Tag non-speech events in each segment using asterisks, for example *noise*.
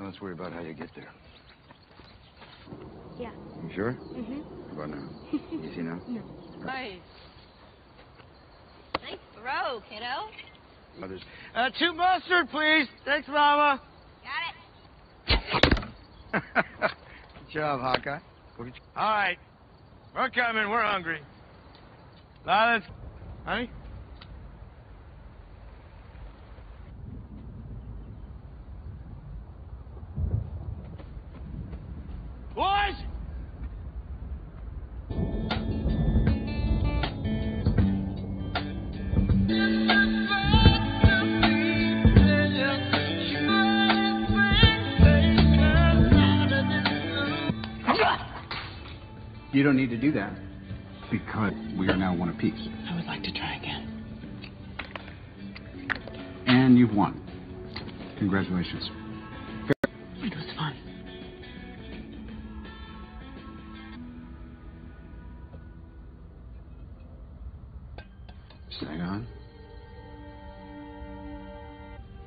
Now let's worry about how you get there. Yeah. You sure? Mm-hmm. How about now? *laughs* Easy now? No. Nice. Nice throw, kiddo. Mothers. Uh, two mustard, please. Thanks, Mama. Got it. *laughs* Good job, Hawkeye. Go. All right. We're coming. We're hungry. Now let's... Honey? You don't need to do that. Because we are now one apiece. I would like to try again. And you've won. Congratulations. It was fun. Hang on.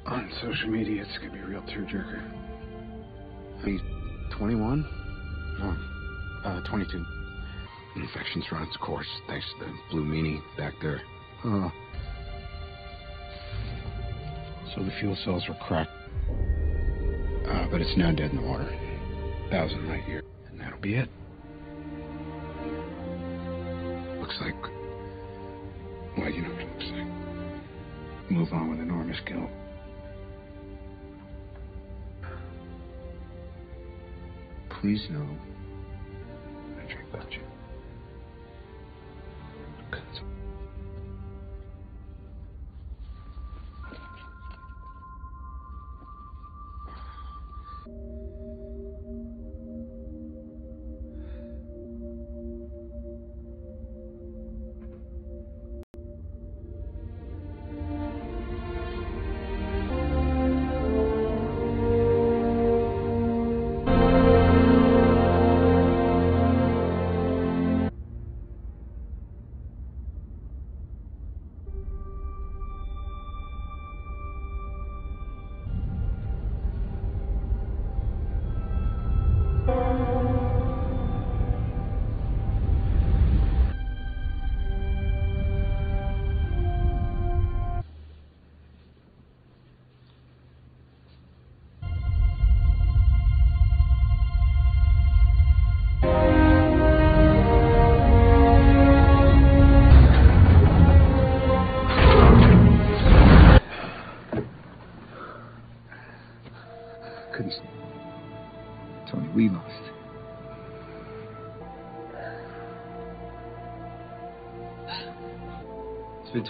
On social media, it's gonna be a real tearjerker. He's 21? No, uh, 22. Infection's run its course, thanks to the blue meanie back there. Oh. So the fuel cells were cracked. Uh, but it's now dead in the water. Thousand light year. And that'll be it. Looks like well, you know what it looks like. Move on with enormous guilt. Please know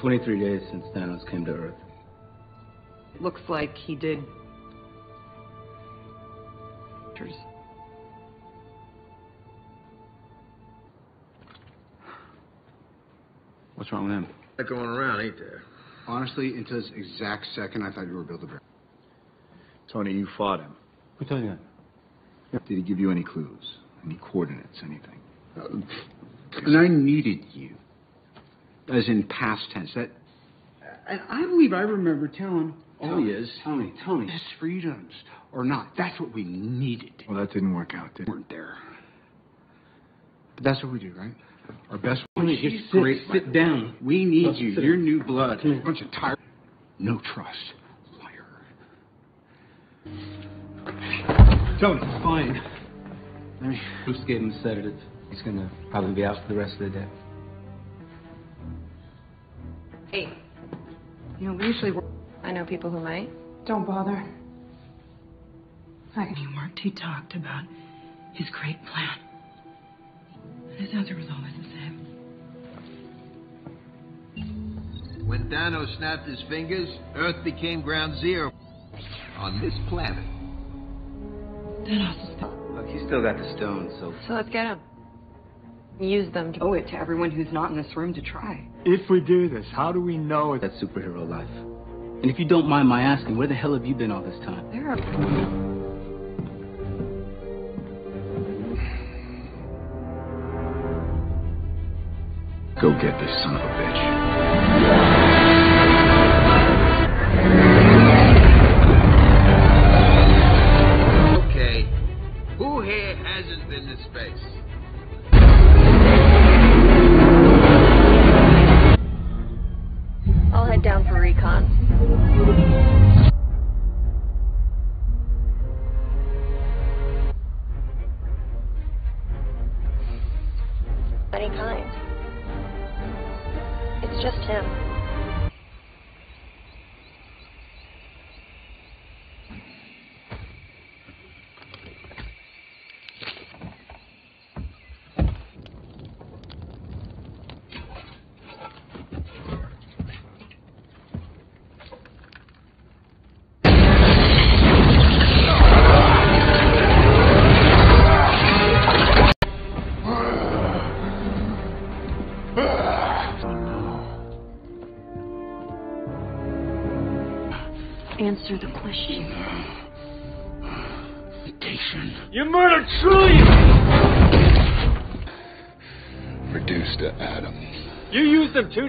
23 days since Thanos came to Earth. Looks like he did. Pictures. What's wrong with him? They're going around, ain't there? Honestly, until this exact second, I thought you were Build-A-Bear. Tony, you fought him. Who told you that? Did he give you any clues? Any coordinates? Anything? Uh, and I needed you. As in past tense. That. And I believe I remember telling all Tony, he is. Tony, Tony. His freedoms or not. That's what we needed. Well, that didn't work out, did it? weren't there. But that's what we do, right? Our best Tony, one. just sit- great. sit but down. We need Let's you. sit You're new blood. A bunch of tired. No trust. Liar. Tony, fine. Let me. Bruce gave him a sedative. He's gonna probably be out for the rest of the day. You know, we usually work. I know people who might. Don't bother. Like he worked, he talked about his great plan. And his answer was always the same. When Thanos snapped his fingers, Earth became ground zero on this planet. Thanos is Look, he's still got the stone, so So let's get them. Use them to. owe it to everyone who's not in this room to try. If we do this, how do we know that superhero life. And if you don't mind my asking, where the hell have you been all this time? There are. Go get this son of a bitch.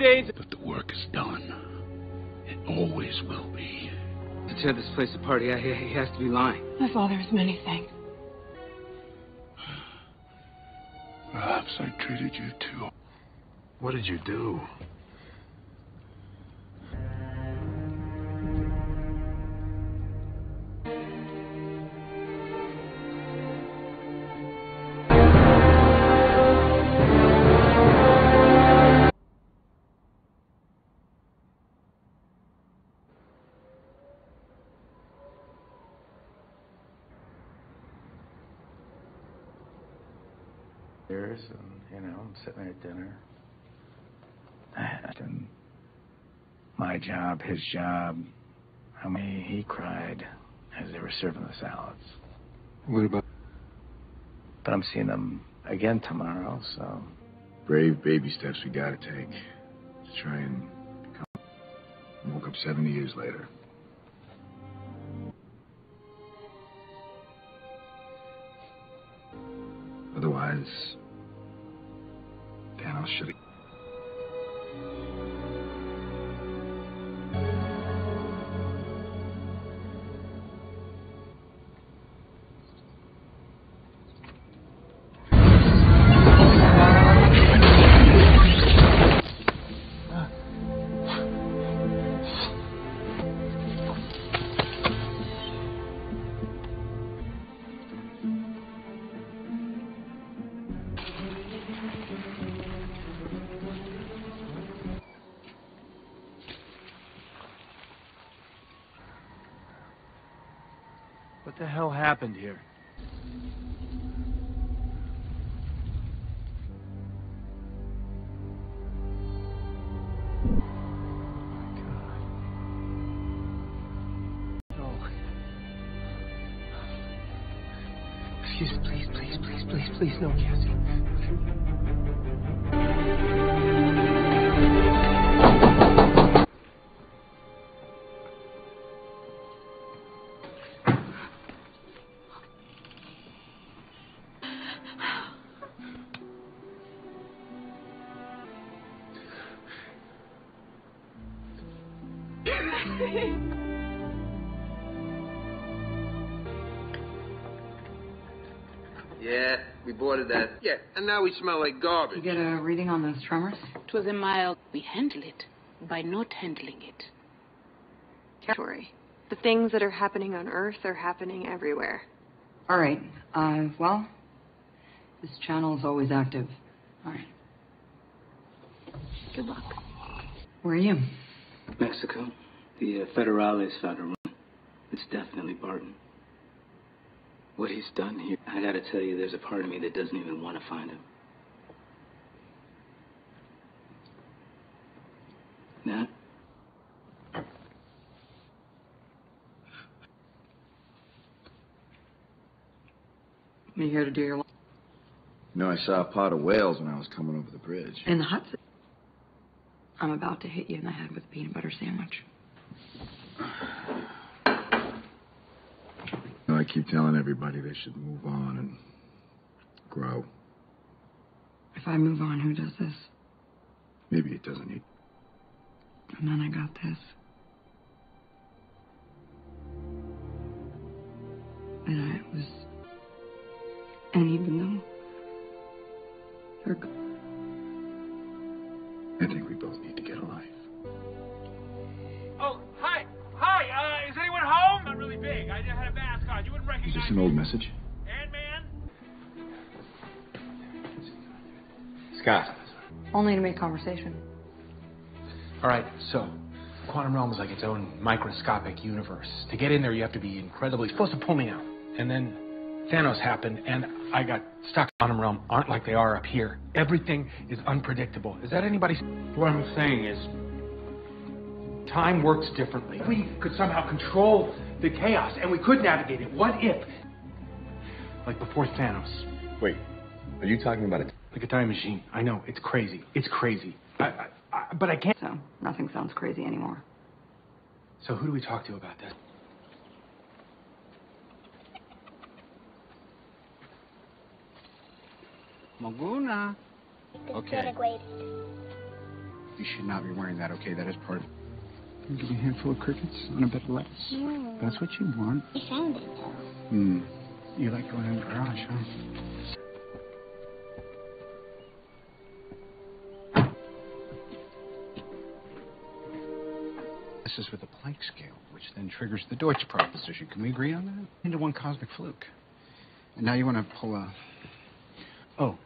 Days. But the work is done. It always will be. To tear this place apart, he, he, he has to be lying. My father is many things. Perhaps I treated you too. What did you do? Sitting there at dinner. And my job, his job, I mean, he cried as they were serving the salads. What about But I'm seeing them again tomorrow, so brave baby steps we gotta take to try and become. Woke up 70 years later. Otherwise, Thanos the hell happened here? Now we smell like garbage. You get a reading on those tremors? It was a mild. We handle it by not handling it. Territory. The things that are happening on Earth are happening everywhere. All right. Uh, well, this channel is always active. All right. Good luck. Where are you? Mexico. The uh, Federales found a room. It's definitely Barton. What he's done here, I gotta tell you, there's a part of me that doesn't even want to find him. Nat? You here to do your You No, I saw a pot of whales when I was coming over the bridge. in the Hudson? I'm about to hit you in the head with a peanut butter sandwich. I keep telling everybody they should move on and grow. If I move on, who does this? Maybe it doesn't need. And then I got this. And I was. And even though. They're Is this an old message? Ant-Man? Scott. Only to make conversation. All right, so the quantum realm is like its own microscopic universe. To get in there, you have to be incredibly supposed to pull me out, and then Thanos happened, and I got stuck. Quantum realm aren't like they are up here. Everything is unpredictable. Is that anybody's? What I'm saying is, time works differently. We could somehow control the chaos, and we could navigate it. What if? Like before Thanos. Wait, are you talking about it? Like a time machine. I know, it's crazy. It's crazy. I, I, I, but I can't. So, nothing sounds crazy anymore. So, who do we talk to about this? Maguna. Okay. You should not be wearing that, okay? That is part of. You give me a handful of crickets on a bit of lettuce? No. That's what you want. You found it though. Hmm. You like going in the garage, huh? This is with a Planck scale, which then triggers the Deutsch proposition. Can we agree on that? Into one cosmic fluke. And now you want to pull a. Oh,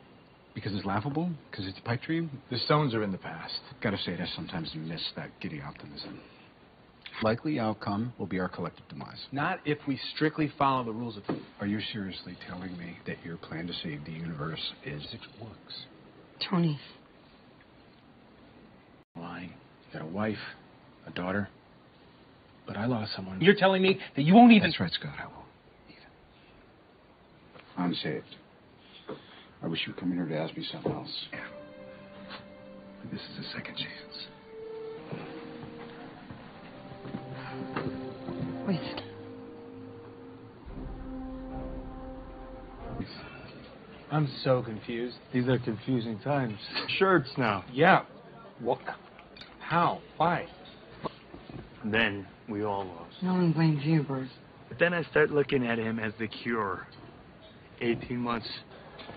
because it's laughable? Because it's a pipe dream? The stones are in the past. Gotta say, I sometimes miss that giddy optimism. Likely outcome will be our collective demise. Not if we strictly follow the rules of. Are you seriously telling me that your plan to save the universe is it works? Tony. Lying. You got a wife, a daughter. But I lost someone. You're telling me that you won't even. That's right, Scott. I won't. Even. I'm saved. I wish you'd come in here to ask me something else. Yeah. But this is a second chance. Wait. I'm so confused. These are confusing times. Shirts now. Yeah. What? How? Why? Then we all lost. No one blames you, Bruce. But then I start looking at him as the cure. 18 months.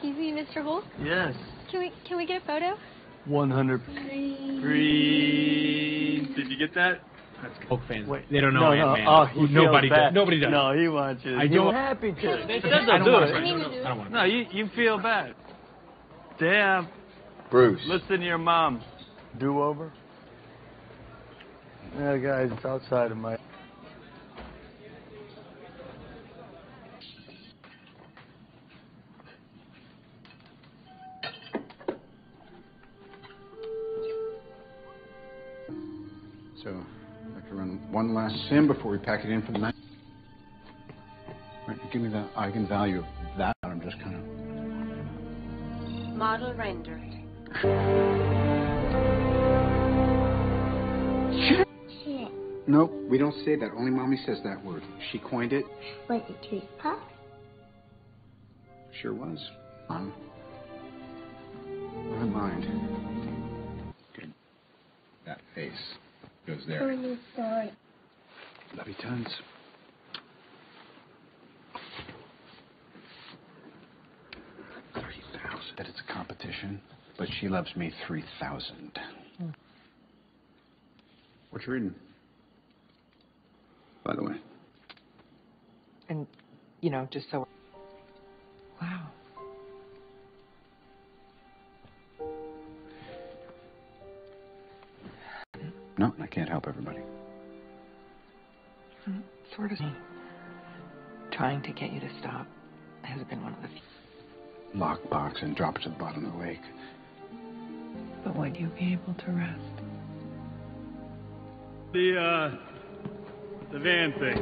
Excuse me, Mr. Hulk? Yes. Can we can we get a photo? 100 green. Did you get that? That's Hulk fans. Wait. They don't know no, Ant-Man. No. Oh, he Nobody feels does. bad. Nobody does. No, he wants you. I don't- happy to. It says I I'll don't do want it. I don't want to. No, you, you feel bad. Damn. Bruce. Listen to your mom. Do over? Yeah, guys, it's outside of my. One last sim before we pack it in for the night. Right, give me the eigenvalue of that. I'm just kind of. Model rendered. Shit. Nope, we don't say that. Only mommy says that word. She coined it. Was it tooth puff? Sure was. Mom. never mind. Good. That face goes there. Funny story. Love you tons. Three thousand. That it's a competition, but she loves me three thousand. What you reading? By the way. And, you know, just so. Wow. No, I can't help everybody. Mm, Sort of. Trying to get you to stop has been one of the few. Lockbox and drop it to the bottom of the lake. But would you be able to rest? The, uh, the van thing.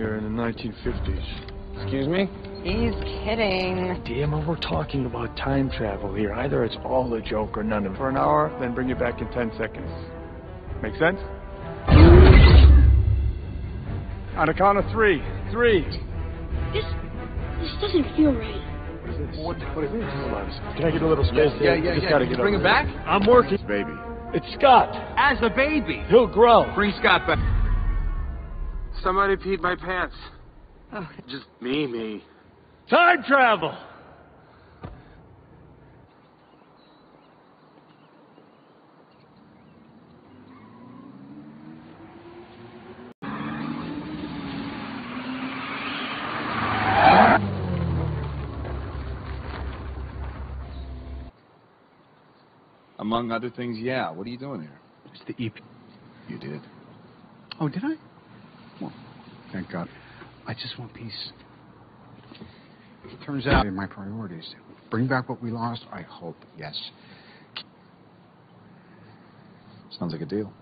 Here in the 1950s. Excuse me? He's kidding. Damn, we're talking about time travel here. Either it's all a joke or none of it. For an hour, then bring it back in 10 seconds. Make sense? On a count of three. Three. This this doesn't feel right. What is this? What, what is this? Hold on. Can I get a little space Yeah, here? yeah, I just yeah. gotta get you bring over it back? there. I'm working. Baby. It's Scott. As a baby. He'll grow. Bring Scott back. Somebody peed my pants. Oh. Just me, me. Time travel! Among other things, yeah. What are you doing here? It's the EP. You did. Oh, did I? Well, thank God. I just want peace. Turns out in my priorities. Bring back what we lost, I hope, yes. Sounds like a deal.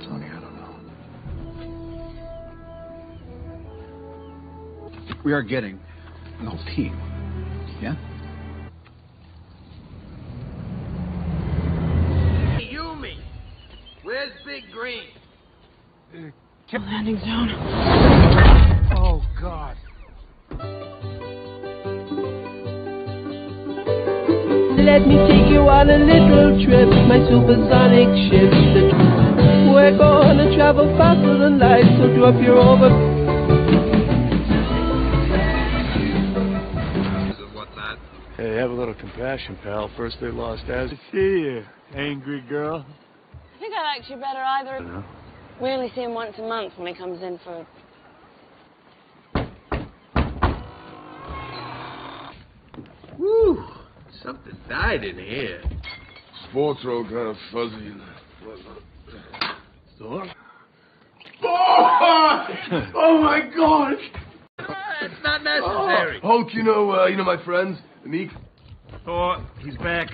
Tony, I don't know. We are getting whole team. Landing zone. Oh, God. Let me take you on a little trip, my supersonic ship. We're gonna travel faster than light, so drop your over. Hey, have a little compassion, pal. First they lost Az. See you, angry girl. I think I liked you better either. We only see him once a month when he comes in for. Woo! Something died in here. Sports are all kind of fuzzy and So? Oh, oh my God! It's not necessary. Oh, Hulk, you know, uh, you know my friends, Miek. Thor, he's back.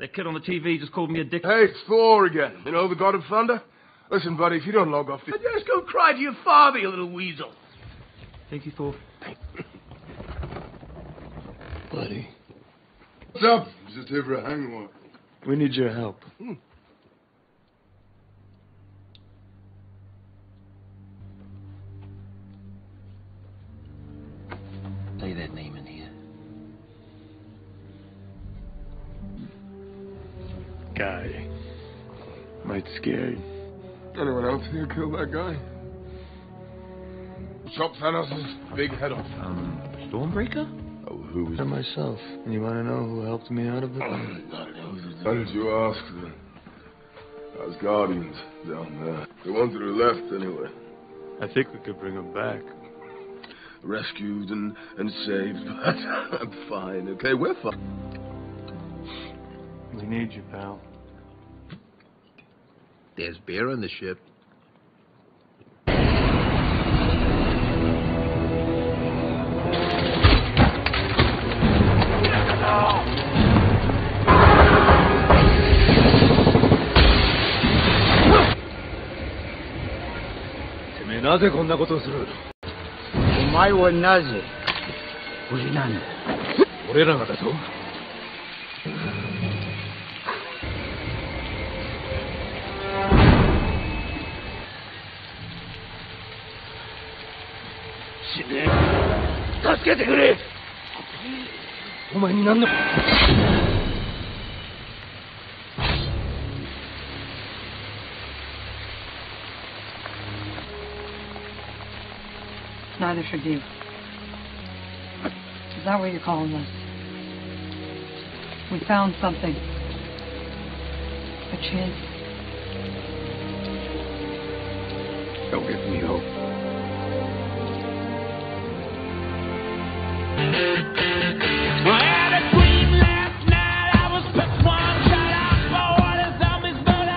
That kid on the TV just called me a dick. Hey, it's Thor again. You know the God of Thunder. Listen, buddy, if you don't log off, Just go cry to your father, you little weasel. Thank you, Thor. buddy. What's up? Just here for a hang We need your help. Hmm. Say that name in here. Guy. Might scare you. Anyone else here kill that guy? Chop Thanos' big head off. Um, Stormbreaker? Oh, who was And myself. And you want to know who helped me out of it? *clears throat* How did you ask the Asgardians down there? The ones that are left, anyway. I think we could bring them back. Rescued and, and saved, *laughs* but I'm fine, okay? We're fine. We need you, pal. There's beer on the ship. meなぜこんなことをするお前はなぜこれなんだ俺らがだと 助けてくれお前に何の Neither should you. Is that what you're calling this? We found something. A chance. Don't give me hope.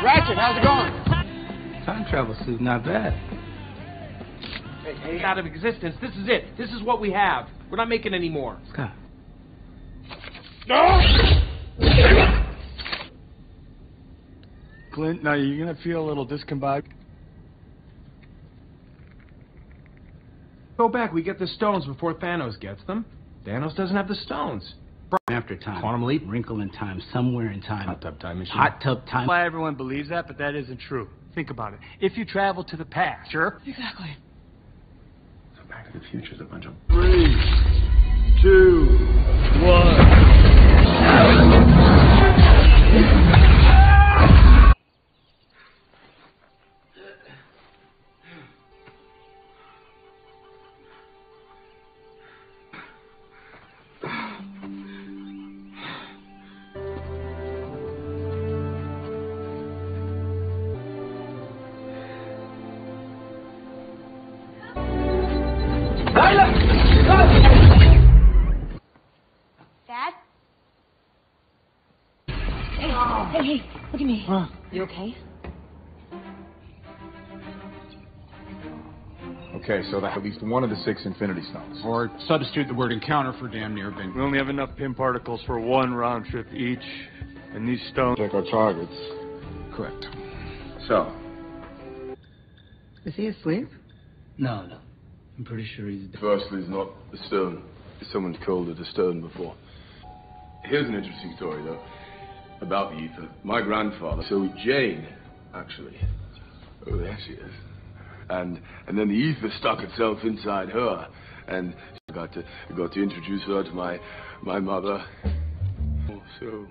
Ratchet, how's it going? Time travel suit, not bad. Hey, hey, out of existence. This is it. This is what we have. We're not making any more. Scott. No! Clint, now you're gonna feel a little discombobulated. Go back. We get the stones before Thanos gets them. Thanos doesn't have the stones. After time. Quantum leap? Wrinkle in time. Somewhere in time. Hot tub time machine. Hot tub time. Why everyone believes that, but that isn't true. Think about it. If you travel to the past, sure. Exactly. So Back to the Future's a bunch of Three, two, one. Okay, so that at least one of the six Infinity Stones. Or substitute the word encounter for damn near been. We only have enough Pym particles for one round trip each, and these stones. Like our targets. Correct. So, Is he asleep? No, no. I'm pretty sure he's dead. Firstly, it's not a stone. Someone's called it a stone before. Here's an interesting story, though, about the Aether. My grandfather, so Jane, actually. Oh, there she is. And and then the Aether stuck itself inside her, and I got to got to introduce her to my my mother. Oh, so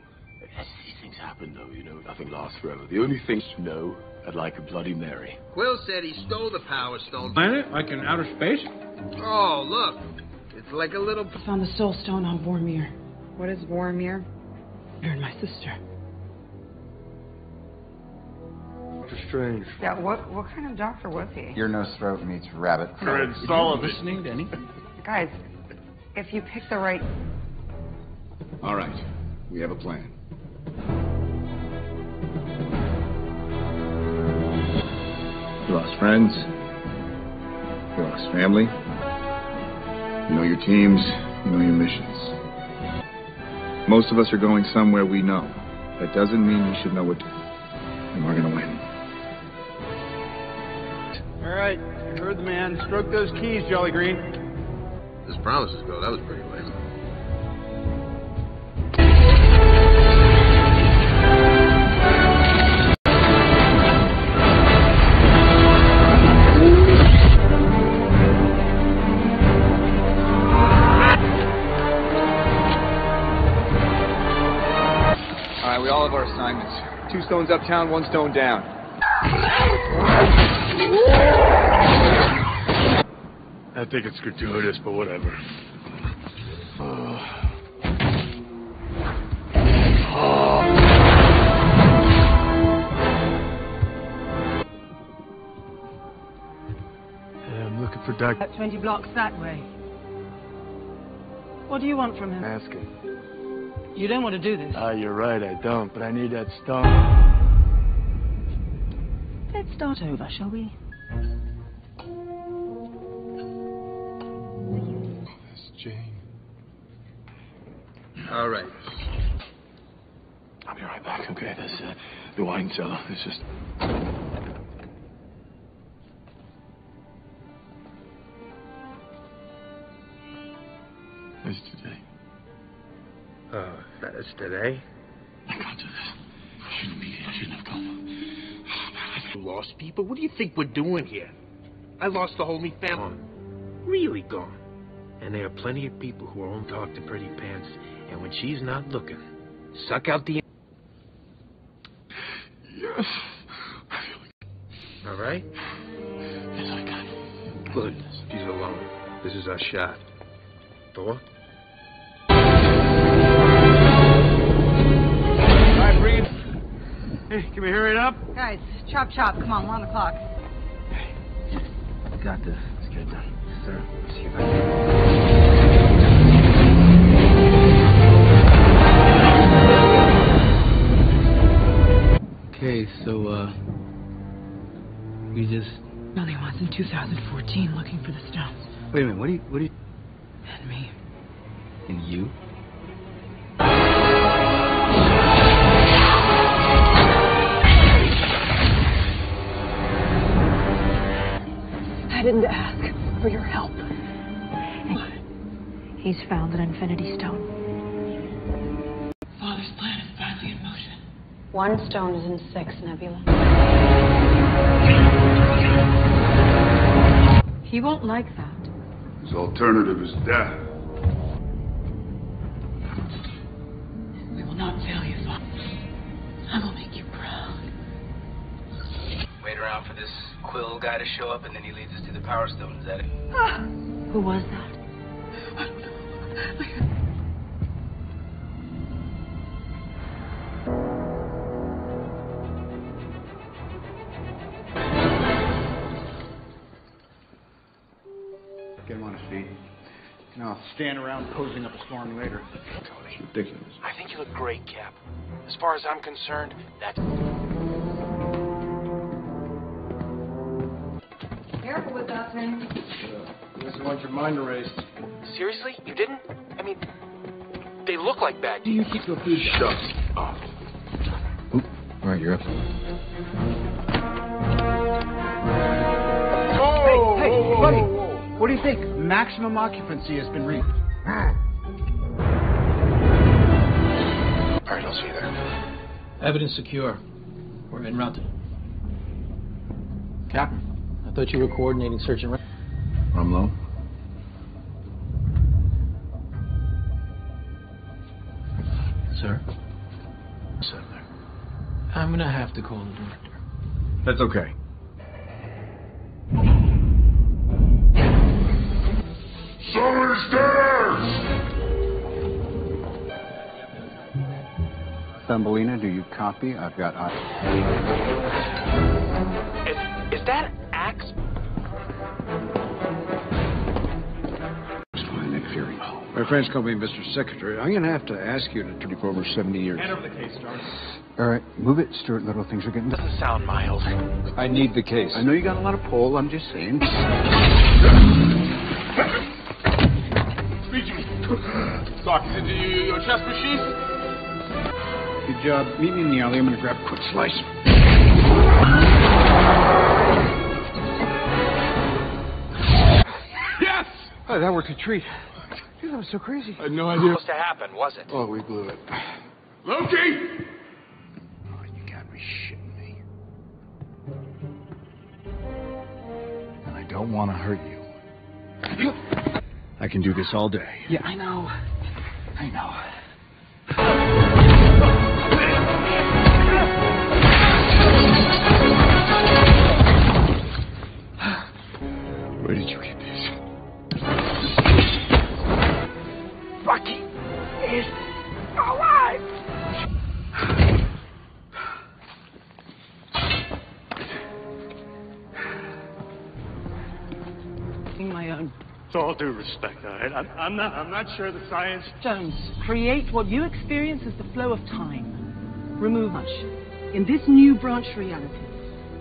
these things happen, though. You know, nothing lasts forever. The only thing you know, I'd like a Bloody Mary. Quill said he stole the Power Stone. Planet? Like in outer space? Oh, look. It's like a little. Found the soul stone on Vormir. What is Vormir? You're my sister. Strange. Yeah, what what kind of doctor was he? Your nose throat meets rabbit. Fred Sullivan. listening to anything? Guys, if you pick the right All right, we have a plan. You lost friends. You lost family. You know your teams. You know your missions. Most of us are going somewhere we know. That doesn't mean we should know what to And we're gonna win. All right, you heard the man. Stroke those keys, Jolly Green. As promises go, that was pretty lame. All right, we all have our assignments. Two stones uptown, one stone down. I think it's gratuitous, but whatever. Looking for Doc. About 20 blocks that way. What do you want from him? Ask him. You don't want to do this. Ah, you're right, I don't, but I need that stone. Let's start over, shall we? That's Jane. All right. I'll be right back. Okay, this uh, the wine cellar. It's just. It's today. Oh, that is today? I can't do this. I shouldn't be here. I shouldn't have come. Lost people? What do you think we're doing here? I lost the whole me family. Really gone. And there are plenty of people who won't talk to Pretty Pants, and when she's not looking, suck out the. Yes. All right? Yes, I can. Good. She's alone. This is our shot. Thor? Hey, can we hurry it up? Guys, chop chop. Come on, we're on the clock. Hey, Got this. Let's get it done. Sir, see if I can. Okay, so, uh. We just. Only once in 2014 looking for the stones. Wait a minute, what do you. What do you. And me. And you? For your help. He's found an infinity stone. Father's plan is badly in motion. One stone is in six, Nebula. He won't like that. His alternative is death. To show up, and then he leads us to the Power Stone. Is that it? Ah, who was that? Get him on his feet. No, stand around posing up a storm later. It's ridiculous. I think you look great, Cap. As far as I'm concerned, that's. With that thing. He doesn't want your mind erased. Seriously? You didn't? I mean, they look like bad. Do you keep your food Shut up. All right, you're up. Hey, hey, buddy. What do you think? Maximum occupancy has been reached. All right, I'll see you there. Evidence secure. We're en route. Captain, I thought you were coordinating search and rescue. Rumlow? Sir? Sir. I'm gonna have to call the director. That's okay. Thumbelina, do you copy? I've got. My friends call me Mr. Secretary. I'm going to have to ask you to turn for over 70 years. Hand over the case, Jarvis. All right, move it, Stuart Little. Things are getting. Doesn't sound mild. I need the case. I know you got a lot of pull. I'm just saying. Speak me. Doc, is it your, your chest machine? Good job. Meet me in the alley. I'm going to grab a quick slice. Yes! Oh, that worked a treat. Dude, that was so crazy. I had no idea. Supposed to happen, was it? Oh, we blew it. Loki! Oh, you got me shitting me. And I don't want to hurt you. I can do this all day. Yeah, I know. I know. All due respect, all right? I'm, I'm not. I'm not sure the science. Jones, create what you experience as the flow of time. Remove much. In this new branch reality,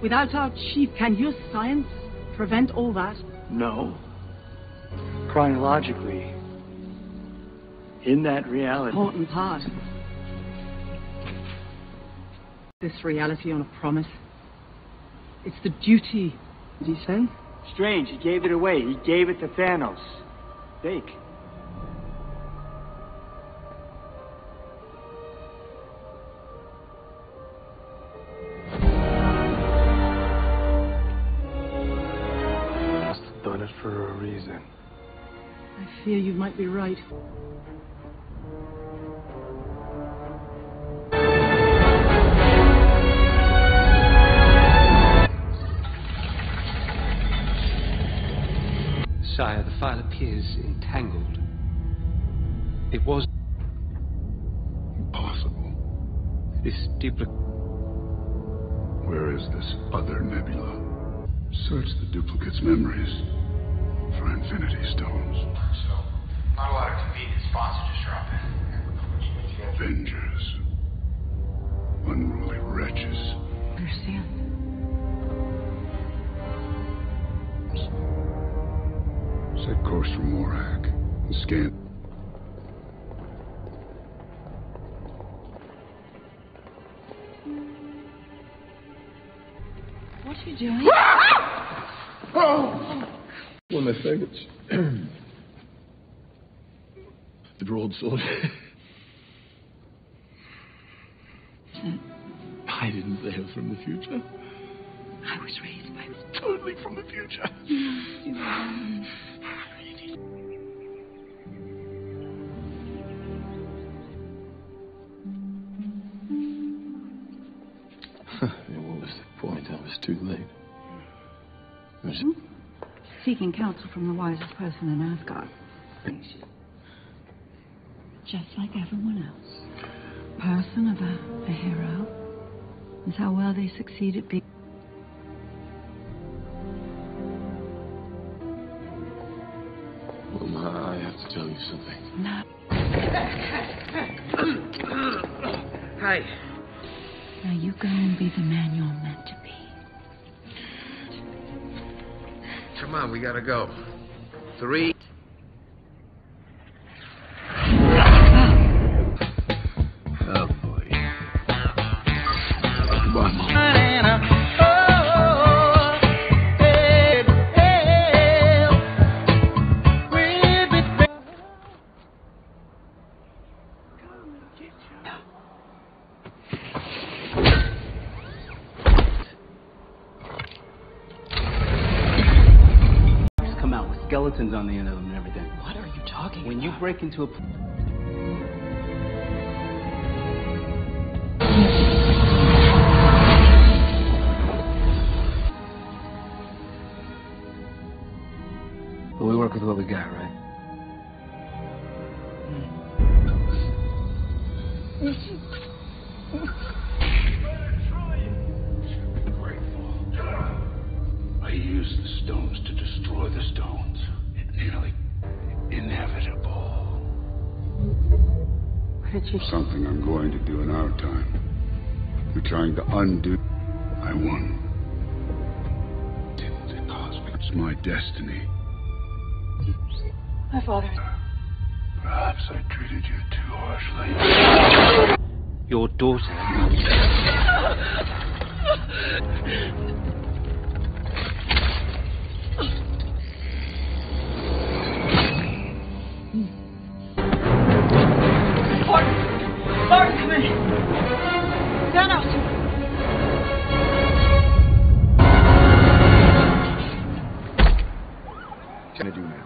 without our chief, can your science prevent all that? No. Chronologically, in that reality. Important part. This reality on a promise. It's the duty. Did he say? Strange. He gave it away. He gave it to Thanos. Fake. Must have done it for a reason. I fear you might be right. File appears entangled. It was Impossible. this duplicate. Where is this other nebula? Search the duplicate's memories for Infinity Stones. So, not a lot of convenient spots to just drop in. Avengers. Unruly wretches. Understand? Set course for Morag. And scan. What are you doing? *laughs* Oh! One of my faggots. *clears throat* the broad sword. *laughs* I didn't hail from the future. I was raised by Totally from the future. *laughs* Seeking counsel from the wisest person in Asgard. Just like everyone else. Person of a, a hero is how well they succeed at being. Well, Ma, I have to tell you something. No. Hi. Now you go and be the man you're meant to be. Come on, we gotta go. Three. Skeletons on the end of them and everything. What are you talking When you break into a. But we work with what we got, right? I hmm. *laughs* What did you... Something I'm going to do in our time. We're trying to undo. I won. The cosmic. It's my destiny. My father... Perhaps I treated you too harshly. Your daughter. *laughs*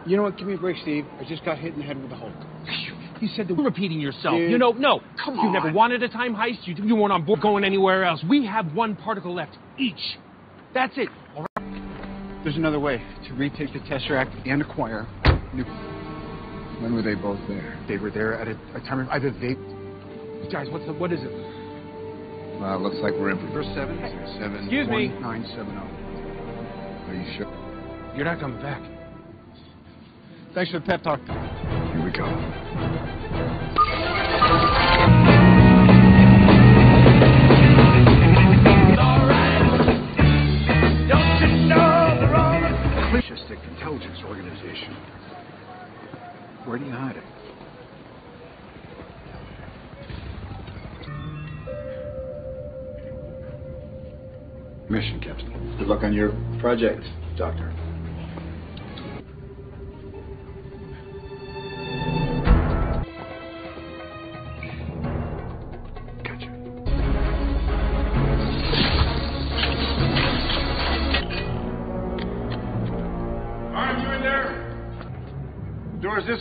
You know what? Give me a break, Steve. I just got hit in the head with a Hulk. *laughs* You said that repeating yourself. Dude. You know, no. Come on. you never wanted a time heist. You, you weren't on board going anywhere else. We have one particle left each. That's it. All right. There's another way to retake the Tesseract and acquire new. When were they both there? They were there at a, a time of either they. Guys, what's the, what is it? Well, it looks like we're in for seven. seven. Excuse me. Nine seven zero. Are you sure? You're not coming back. Thanks for the pep talk. Here we go. Intelligence organization. Where do you hide it? Mission, Captain. Good luck on your project, Doctor.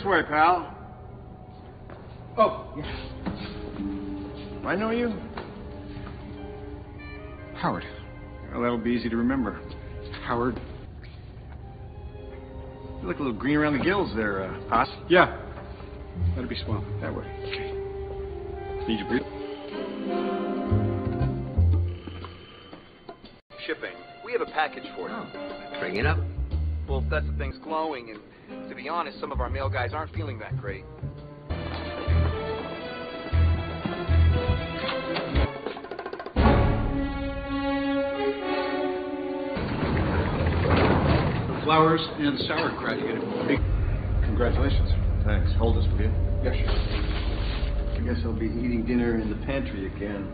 Way, pal. Oh, I know you. Howard. Well, that'll be easy to remember. Howard. You look a little green around the gills there, uh, Hoss. Yeah. That'd be swell. That way. Okay. Need your breathe. Shipping. We have a package for you. Bring it up. Well, that's the thing's glowing, and to be honest, some of our male guys aren't feeling that great. The flowers and sauerkraut. You get a big. Congratulations. Thanks. Hold this, will you? Yeah, sure. I guess I'll be eating dinner in the pantry again.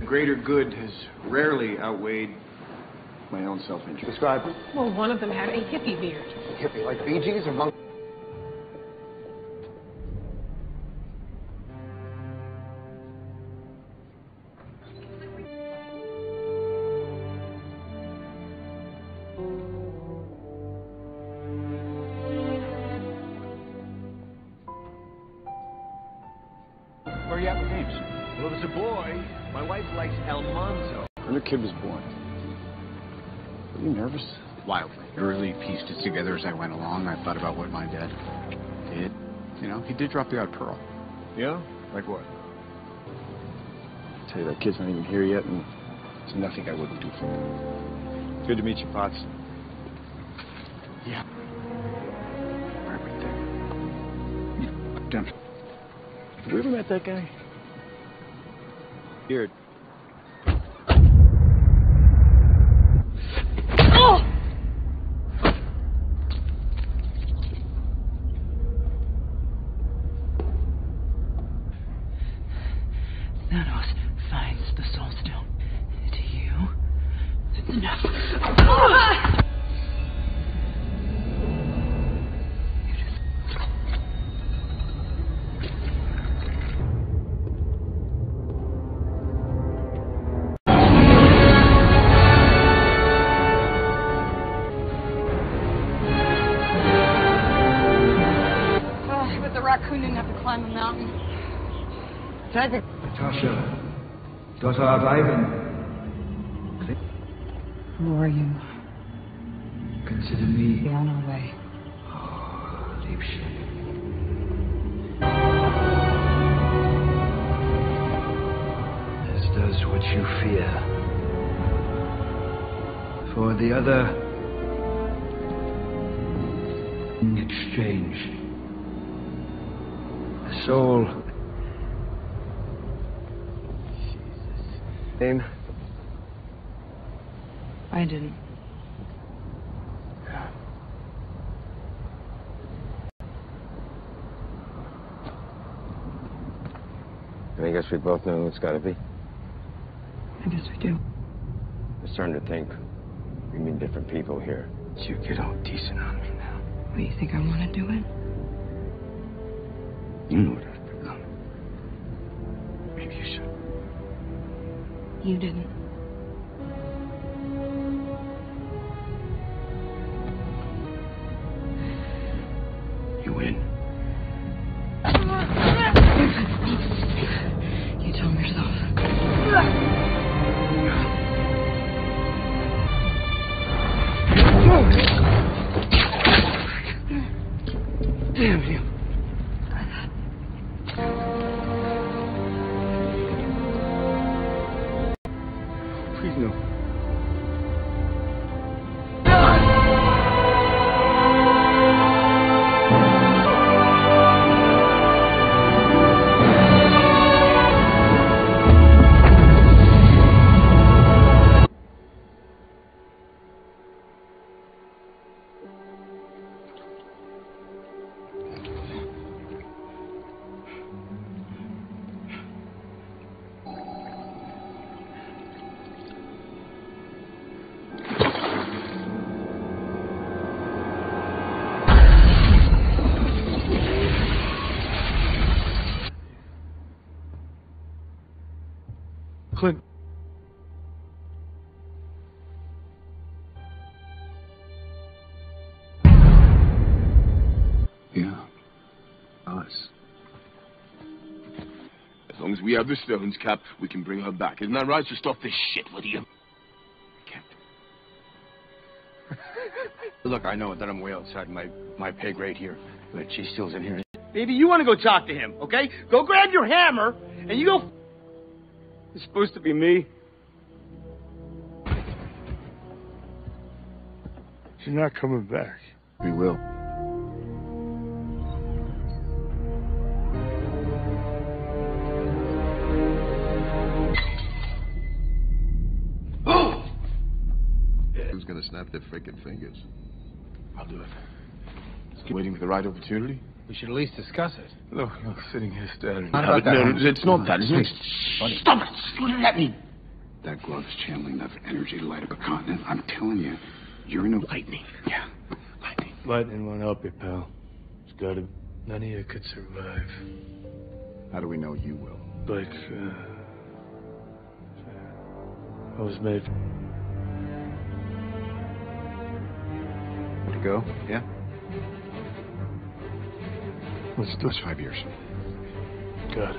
The greater good has rarely outweighed my own self-interest. Describe it. Well, one of them had a hippie beard. Hippie, like Bee Gees or monk? Where are you at with games? Well, if it's a boy, my wife likes Almanzo. When the kid was born. Were you nervous? Wildly. I really pieced it together as I went along. I thought about what my dad did. You know, he did drop the odd pearl. Yeah? Like what? tell you, that kid's not even here yet, and there's nothing I wouldn't do for him. Good to meet you, Potts. Yeah. Done. Have we ever met that guy? Beard. Daughter of guess we both know who it's got to be. I guess we do. I'm starting to think we mean different people here. You get all decent on me now. What, you think I want to do it? You know what I've become. Maybe you should. You didn't. We have the stones, Cap, we can bring her back. Isn't that right? So stop this shit, will you? *laughs* Look, I know that I'm way outside my, my pay grade here, but she still's in here. Maybe you want to go talk to him, okay? Go grab your hammer and you go. It's supposed to be me. She's not coming back. We will. Snap their freaking fingers? I'll do it. Just waiting for the right opportunity. We should at least discuss it. Look, look, sitting here staring. Not No, that, no, Holmes. it's not that. It's not. Buddy. Stop it! Let me. That glove is channeling enough energy to light up a continent. I'm telling you, you're in a lightning. Yeah. Lightning won't help you, pal. It's gotta. None of you could survive. How do we know you will? Like, uh. I was made. To go? Yeah. Let's do It's five years. Got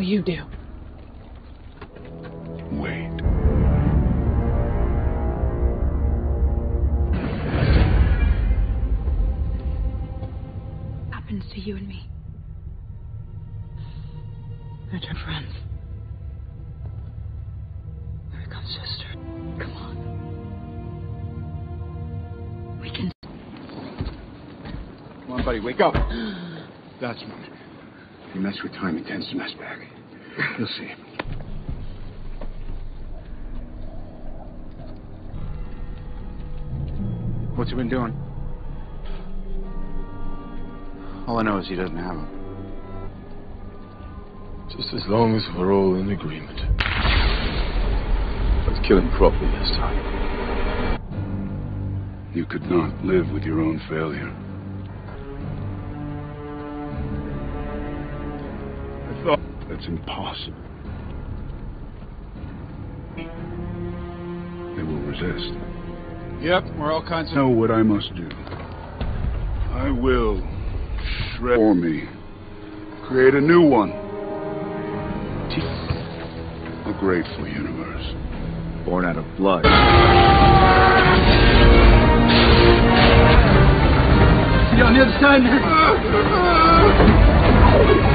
What will you do? Wait. Happens to you and me. We're two friends. We become sisters. Come on. We can. Come on, buddy, wake up. *gasps* That's one. If you mess with time, it tends to mess back. You'll see. What's he been doing? All I know is he doesn't have them. Just as long as we're all in agreement. Let's kill him properly this time. You could not live with your own failure. That's impossible. They will resist. Yep, we're all kinds I know what I must do. I will shred for me. Create a new one. A grateful universe. Born out of blood. See on the other side, man. *laughs*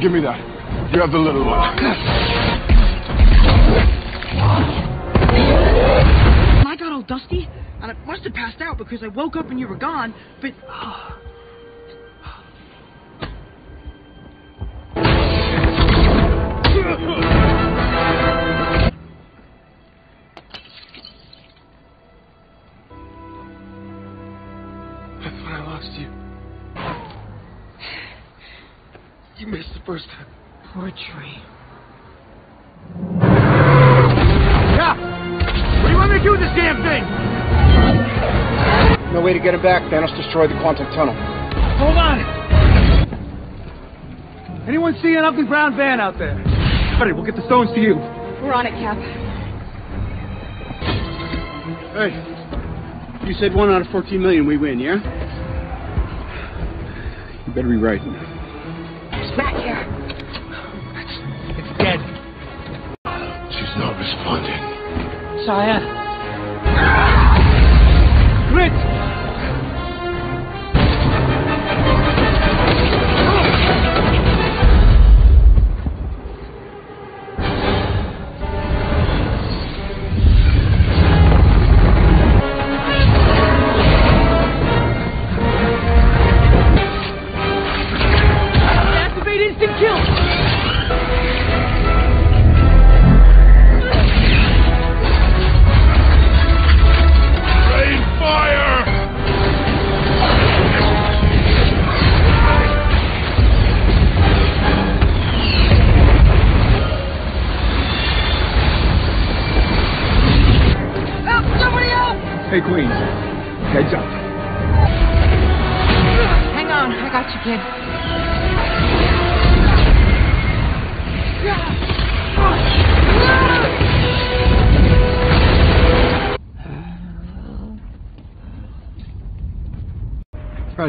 give me that. You have the little one. I got all dusty, and I must have passed out because I woke up and you were gone, but. That's first time. Poor tree. Yeah! What do you want me to do with this damn thing? No way to get him back. Thanos destroyed the quantum tunnel. Hold on. Anyone see an ugly brown van out there? Buddy, we'll get the stones to you. We're on it, Cap. Hey, you said one out of 14 million we win, yeah? You better be right. There's Matt here. It's dead. She's not responding. Cyan. Grit! Ah!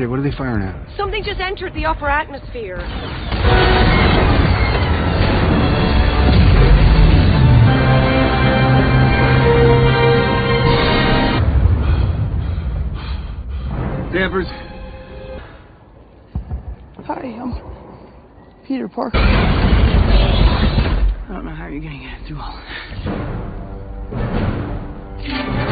Friday, what are they firing at? Something just entered the upper atmosphere. Dampers. Hi, I'm Peter Parker. I don't know how you're getting through all this.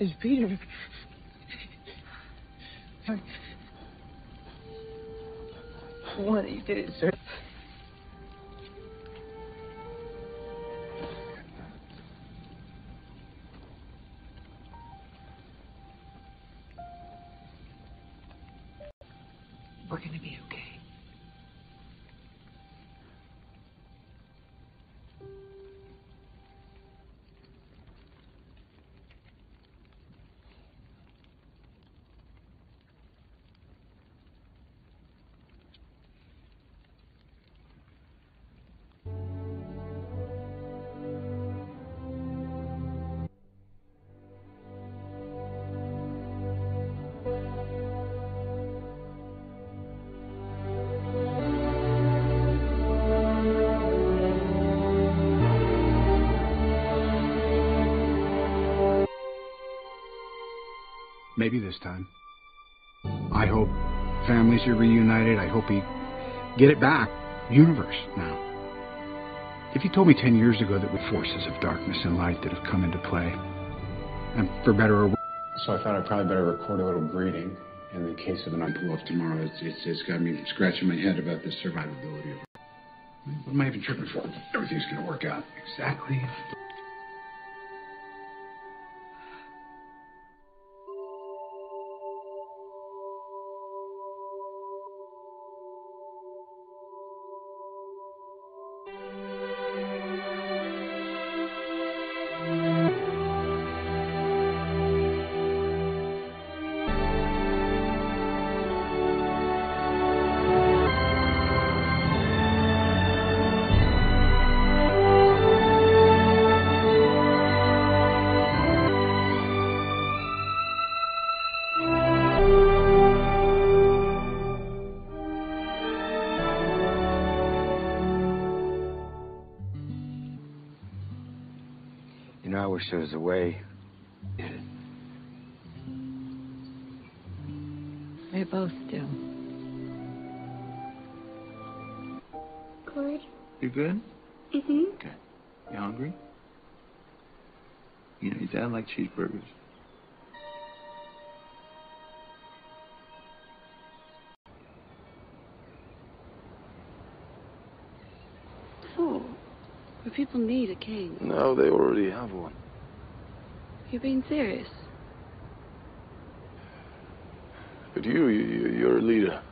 It's Peter. What you did, sir. Maybe this time. I hope families are reunited. I hope we get it back. Universe now. If you told me ten years ago that with forces of darkness and light that have come into play, and for better or worse. So I thought I'd probably better record a little greeting in the case of an off tomorrow. It's, it's, it's got me scratching my head about the survivability of it. What am I even tripping for? Everything's going to work out exactly. Cheeseburgers. Oh, but people need a king. No, they already have one. You're being serious. But you, you, you- you're a leader.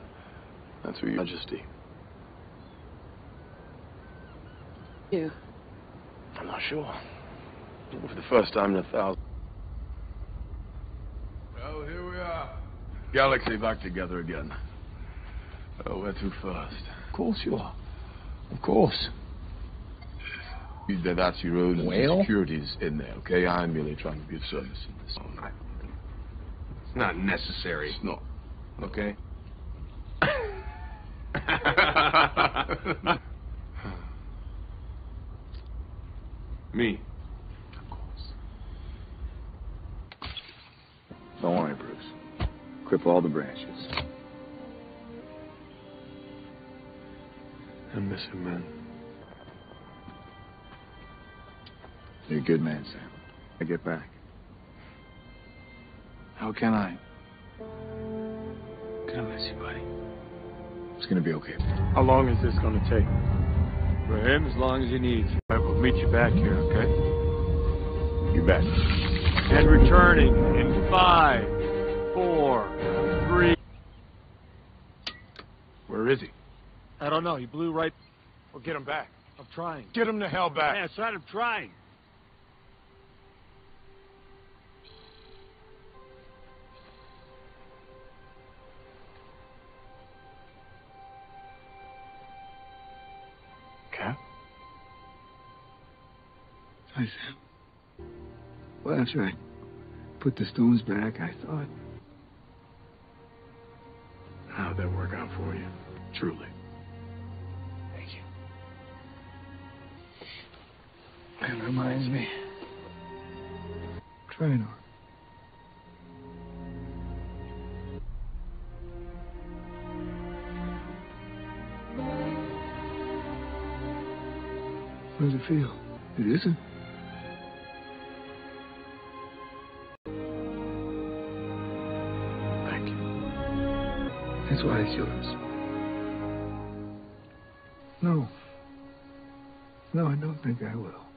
That's who your majesty. You. I'm not sure. For the first time in a thousand. Well, here we are. Galaxy back together again. Oh, we're too fast. Of course you are. Of course. You- that- That's your own Well? securities in there, okay? I'm merely trying to be of service in this. It's not necessary. It's not. Okay? *laughs* Me. Clip all the branches. I miss him, man. You're a good man, Sam. I get back. How can I? Gonna miss you, buddy. It's gonna be okay. How long is this gonna take? For him, as long as he needs. I will meet you back here, okay? You bet. And returning in five, four, three. Where is he? I don't know. He blew right. Well, get him back. I'm trying. Get him the hell back. Yeah, right. I'm trying. Cap? Hi, Sam. Well, after I put the stones back, I thought. How'd that work out for you? Truly. Thank you. That reminds me. Trying on. How does it feel? It isn't. That's why it's yours. No. No, I don't think I will.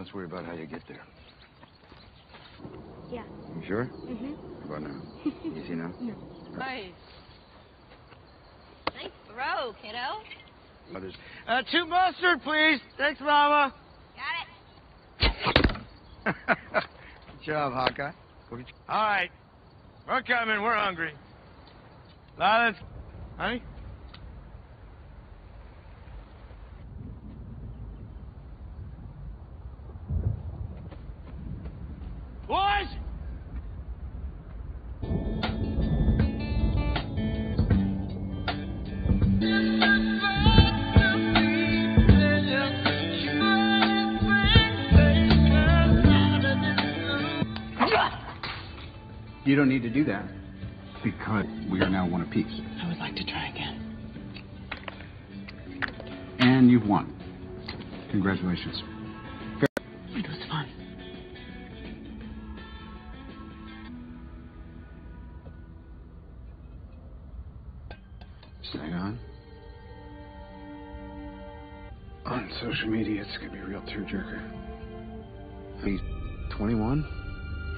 Let's worry about how you get there. Yeah. You sure? Mm Mhm. How about now? *laughs* Easy now? No. Nice. Nice throw, kiddo. Others. Uh, two mustard, please. Thanks, Mama. Got it. *laughs* Good job, Hawkeye. Go get your- All right. We're coming. We're hungry. Lila's. Honey? Need to do that. Because we are now one apiece. I would like to try again. And you've won. Congratulations. It was fun. Saigon? On social media, it's gonna be a real tearjerker. He's 21?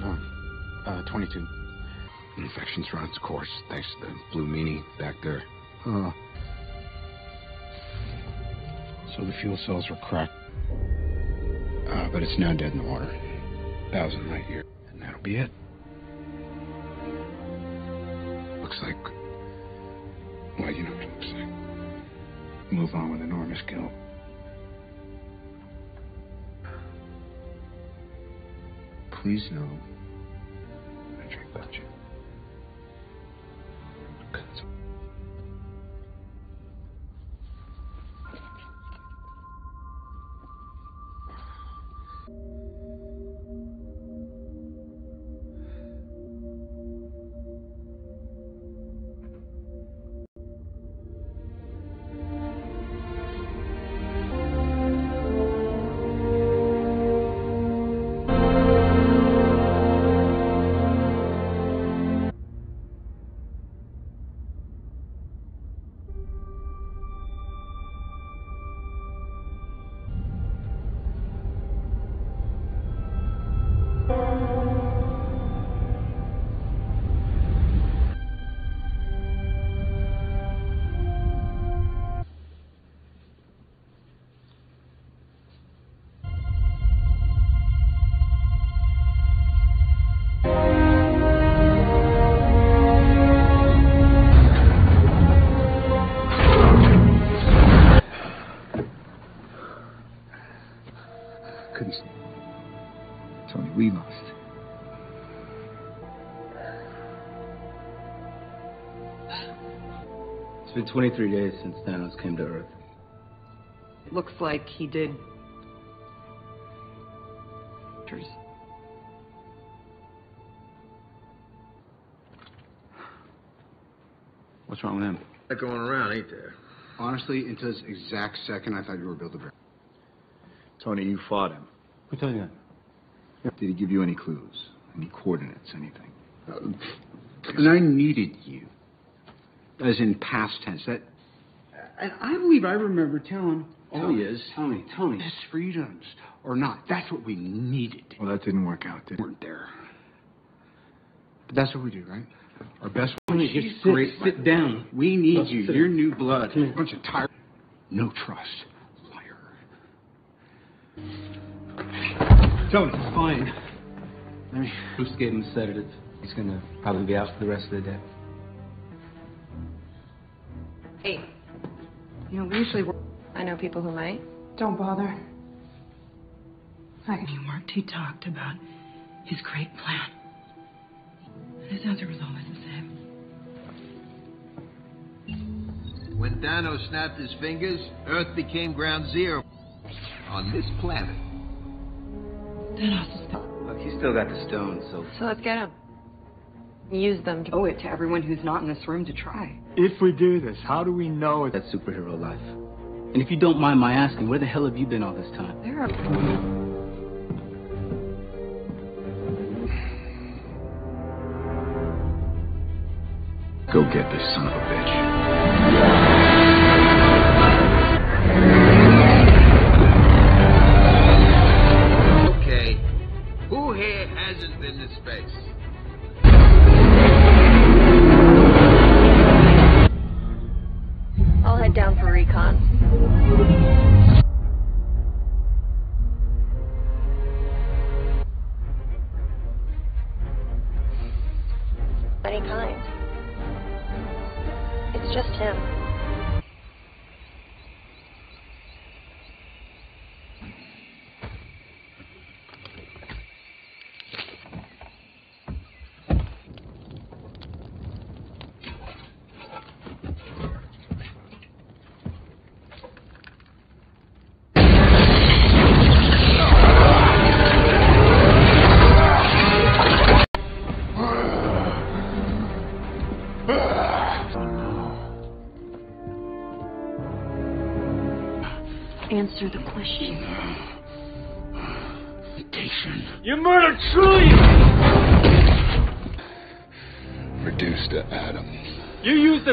No. Uh, 22. Infection's run its course, thanks to the blue meanie back there. Oh. So the fuel cells were cracked. Uh, but it's now dead in the water. Thousand light year. And that'll be it. Looks like. Well, you know what it looks like. Move on with enormous guilt. Please know. Been 23 days since Thanos came to Earth. It looks like he did. What's wrong with him? That going around, ain't there? Honestly, until this exact second, I thought you were Build-A-Bear. Tony, you fought him. Who told you that? Did he give you any clues? Any coordinates? Anything? Uh, and I needed you. As in past tense. That. And I believe I remember telling. Oh, yes. Tony, Tony, his freedoms or not. That's what we needed. Well, that didn't work out, did it? weren't there. But that's what we do, right? Our best Tony, She's just sit- great, sit but down. We need Let's you. sit. You're new blood. Come here. Bunch of tired. No trust. Liar. Tony, fine. Let me. Bruce gave him a sedative. He's gonna probably be out for the rest of the day. You know, we usually work. I know people who might. Don't bother. When he worked, he talked about his great plan. And his answer was always the same. When Thanos snapped his fingers, Earth became ground zero on this planet. Look, he's still got the stone, so. So let's get him. Use them to owe it to everyone who's not in this room to try. If we do this, how do we know it's That superhero life. And if you don't mind my asking, where the hell have you been all this time? There are. Go get this son of a bitch.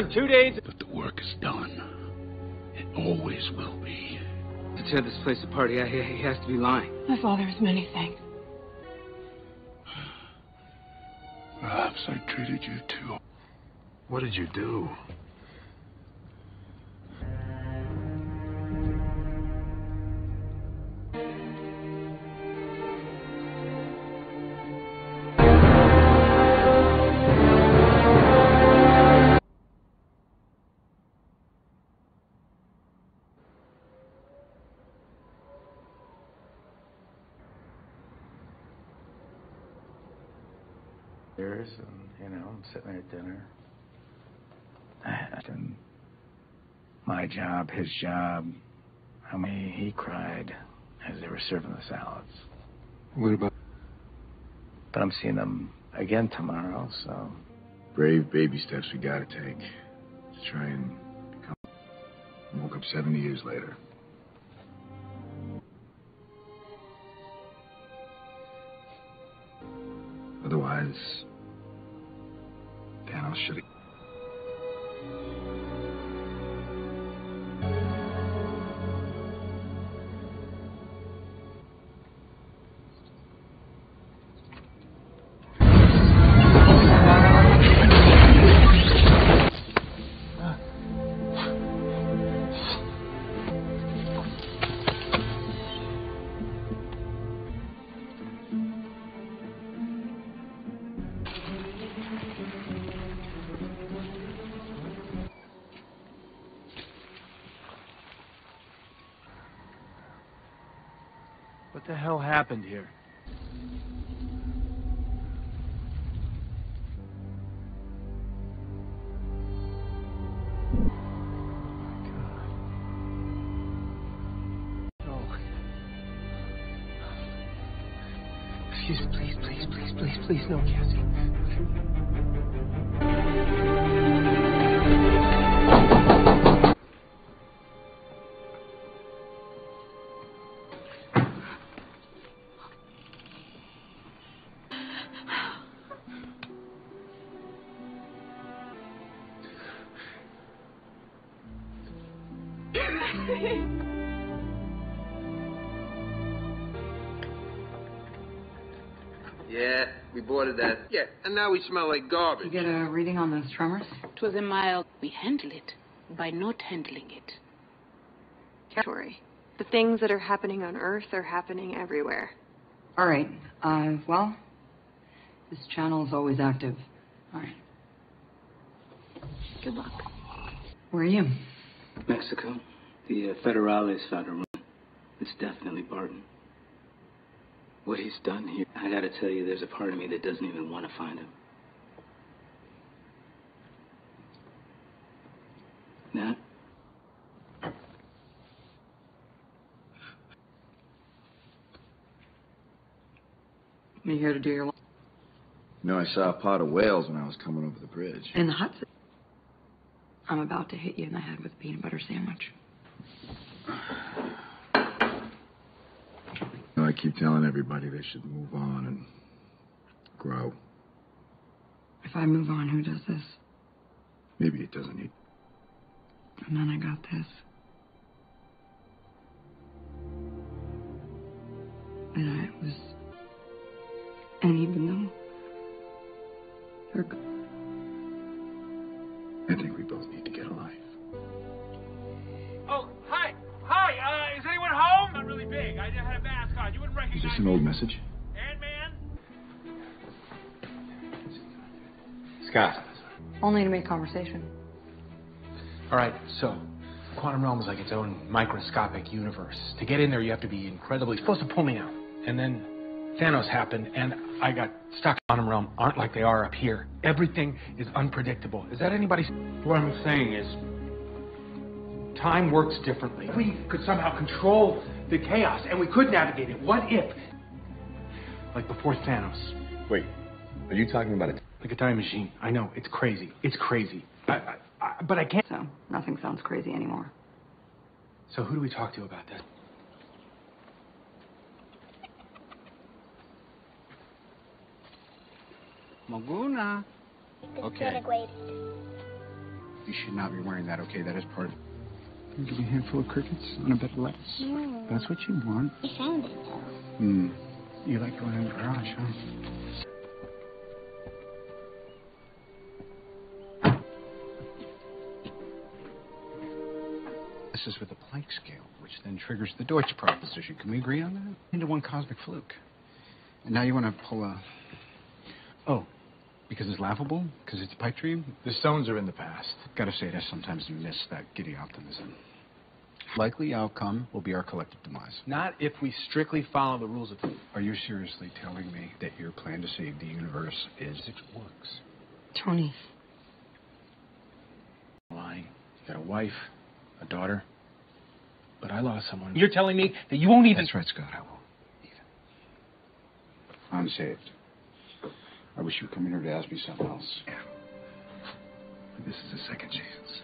You them two days. But the work is done. It always will be. To tear this place apart, he, he, he has to be lying. My father is many things. Perhaps I treated you too. What did you do? Sitting there at dinner. And my job, his job. How many he cried as they were serving the salads. What about? But I'm seeing them again tomorrow, so Brave baby steps we gotta take to try and become. I woke up 70 years later. Otherwise, should have. And now we smell like garbage. You get a reading on those tremors? It was a mild. We handle it by not handling it. Territory. The things that are happening on Earth are happening everywhere. All right. Uh, well, this channel is always active. All right. Good luck. Where are you? Mexico. The uh, Federales found a room. It's definitely Barton. What he's done here, I gotta tell you, there's a part of me that doesn't even want to find him. Nat? You here to do your You know, I saw a pot of whales when I was coming over the bridge. in the Hudson? I'm about to hit you in the head with a peanut butter sandwich. You know, I keep telling everybody they should move on and grow. If I move on, who does this? Maybe it doesn't need. And then I got this. And I was. Message? Ant-Man? Scott. Only to make conversation. All right, so quantum realm is like its own microscopic universe. To get in there, you have to be incredibly supposed to pull me out, and then Thanos happened, and I got stuck. In Quantum realm aren't like they are up here. Everything is unpredictable. Is that anybody's? What I'm saying is, time works differently. We could somehow control the chaos, and we could navigate it. What if? Like before Thanos. Wait, are you talking about it? Like a time machine. I know, it's crazy. It's crazy. I, I, I, but I can't. So, nothing sounds crazy anymore. So, who do we talk to about this? Maguna. Okay. You should not be wearing that, okay? That is part of. You give me a handful of crickets on a bed of lettuce. Mm. That's what you want. You found it, though. Hmm. You like going in the garage, huh? This is with a Planck scale, which then triggers the Deutsch proposition. Can we agree on that? Into one cosmic fluke. And now you want to pull a. Oh, because it's laughable? Because it's a pipe dream? The stones are in the past. Gotta say, I sometimes miss that giddy optimism. Likely outcome will be our collective demise. Not if we strictly follow the rules of. Are you seriously telling me that your plan to save the universe is it works? Tony. Lying. You got a wife, a daughter. But I lost someone. You're telling me that you won't even. That's right, Scott. I won't. Even. I'm saved. I wish you'd come in here to ask me something else. Yeah. But this is a second chance.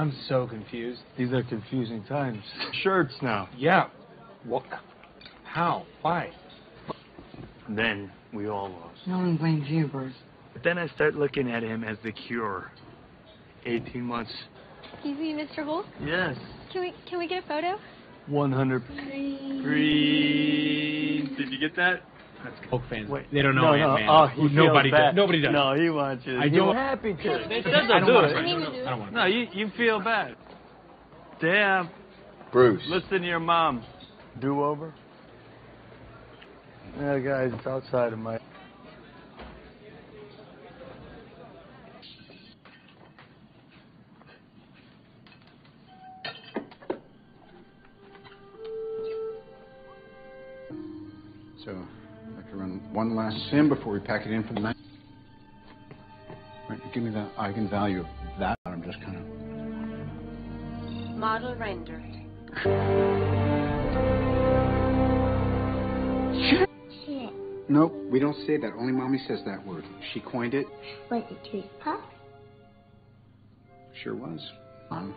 I'm so confused. These are confusing times. Shirts now. Yeah. What? How? Why? Then we all lost. No one blames you, Bruce. But then I start looking at him as the cure. 18 months. Excuse me, Mr. Hulk. Yes. Can we can we get a photo? 100. Green. Green. Did you get that? Hulk fans. Wait. They don't know no, Ant-Man. No. Oh, he feels Nobody bad. does. Nobody does. No, he wants you. I He don't- was happy to. They said I to don't do want it. I don't, I don't want to. No, you you feel bad. Damn. Bruce. Listen to your mom. Do over. Yeah, guys, it's outside of my. One last sim before we pack it in for the night. Right, give me the eigenvalue of that. I'm just kind of. Model rendered. Shit. Nope, we don't say that. Only mommy says that word. She coined it. Was it tooth puff? Sure was. Mom.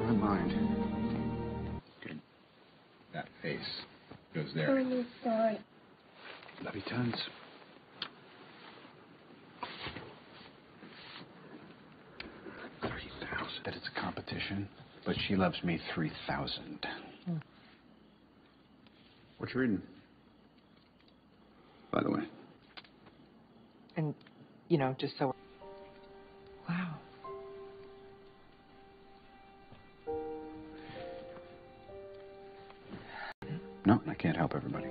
Never mind. Good. That face goes there. Funny. Love you tons. Three thousand. That it's a competition, but she loves me three thousand. What you reading? By the way. And, you know, just so. Wow. No, I can't help everybody.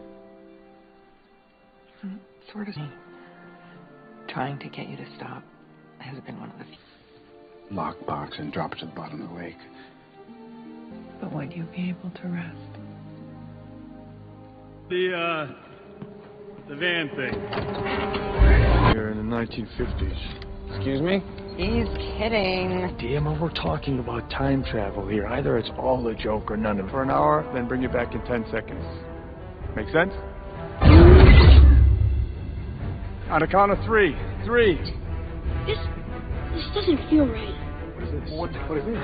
Sort of. Trying to get you to stop has been one of the few. Lockbox and drop it to the bottom of the lake. But would you be able to rest? The uh, the van thing. Here in the 1950s. Excuse me. He's kidding. Damn, we're talking about time travel here. Either it's all a joke or none of it. For an hour, then bring it back in 10 seconds. Make sense? On a count of three. Three. This this doesn't feel right. What is this? What, what is this?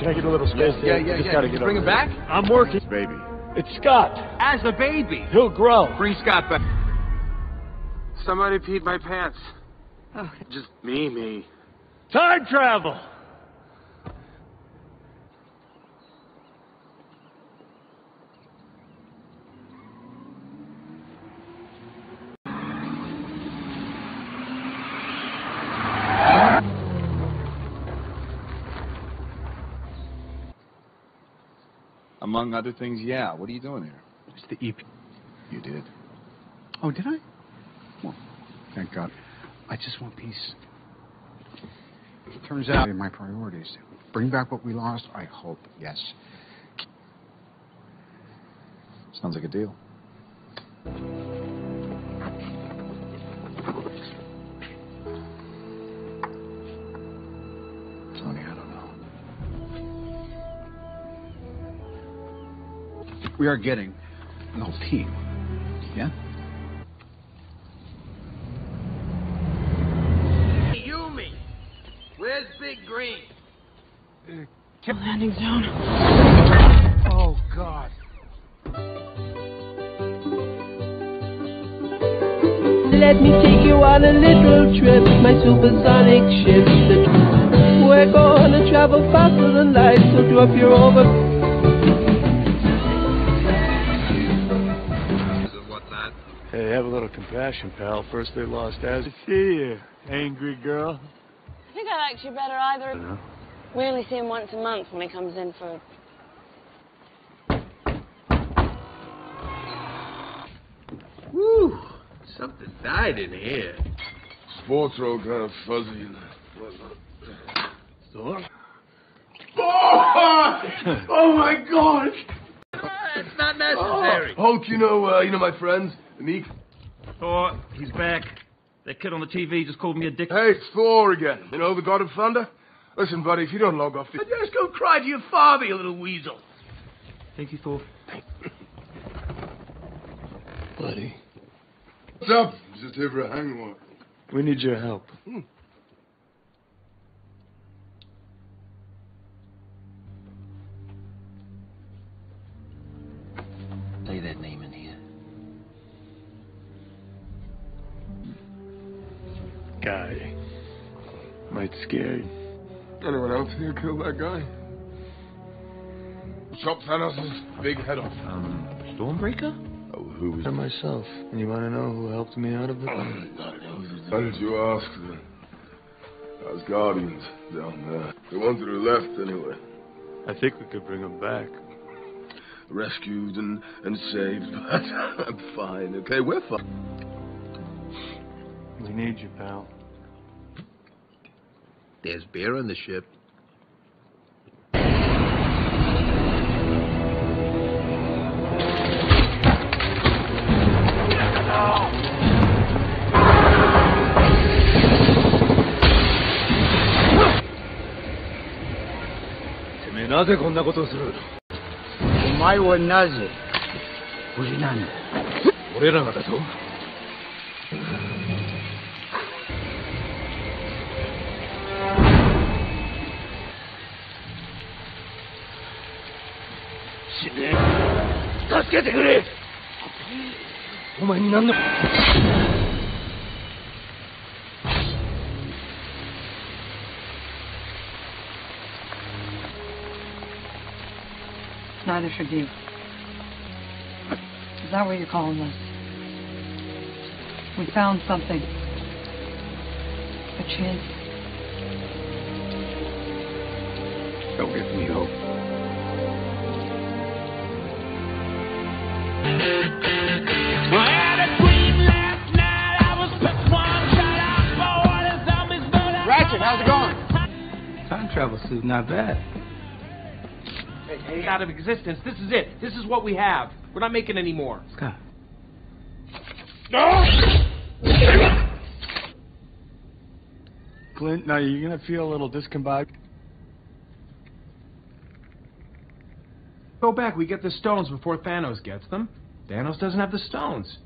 Can I get a little space Yeah, here? yeah, Just yeah. gotta Can you get bring over him there. back? I'm working. Baby. It's Scott. As a baby. He'll grow. Bring Scott back. Somebody peed my pants. Oh. Just me, me. Time travel. Among other things, yeah. What are you doing here? It's the EP. You did. Oh, did I? Well, thank God. I just want peace. It turns out my priorities. Bring back what we lost, I hope, yes. Sounds like a deal. We are getting an whole team. Yeah? Yumi, where's Big Green? Uh, Landing zone. Oh, God. Let me take you on a little trip, my supersonic ship. We're gonna travel faster than light, so drop your over. Compassion, pal. First they lost Az. See you, angry girl. I think I liked you better either. know. We only see him once a month when he comes in for. Woo! Something died in here. Sports are all kind of fuzzy and So? Oh, oh my God! It's *laughs* not necessary. Oh, Hulk, you know, uh, you know my friends, Miek. Thor, he's back. That kid on the TV just called me a dick. Hey, it's Thor again. You know, the God of Thunder. Listen, buddy, if you don't log off, the... Just go cry to your father, you little weasel. Thank you, Thor. buddy. What's up? Just here for a hangover. We need your help. Chop Thanos' big head off. Um, Stormbreaker? Oh, who was Or myself. And you want to know who helped me out of it? Why did you ask? Those guardians down there. The ones that are left, anyway. I think we could bring them back. Rescued and, and saved, *laughs* but I'm fine, okay? We're fine. We need you, pal. There's beer on the ship. なぜこんなことをする？お前はなぜ？無事なんだ俺らがだと？死ね。助けてくれ。お前に何の？Neither should you. Is that what you're calling this? We found something. A chance. Don't give me hope. Ratchet, how's it going? Time travel suit, not bad. Hey, out of existence. This is it. This is what we have. We're not making any more. Scott. No! Clint, now you're gonna feel a little discombobulated. Go back. We get the stones before Thanos gets them. Thanos doesn't have the stones.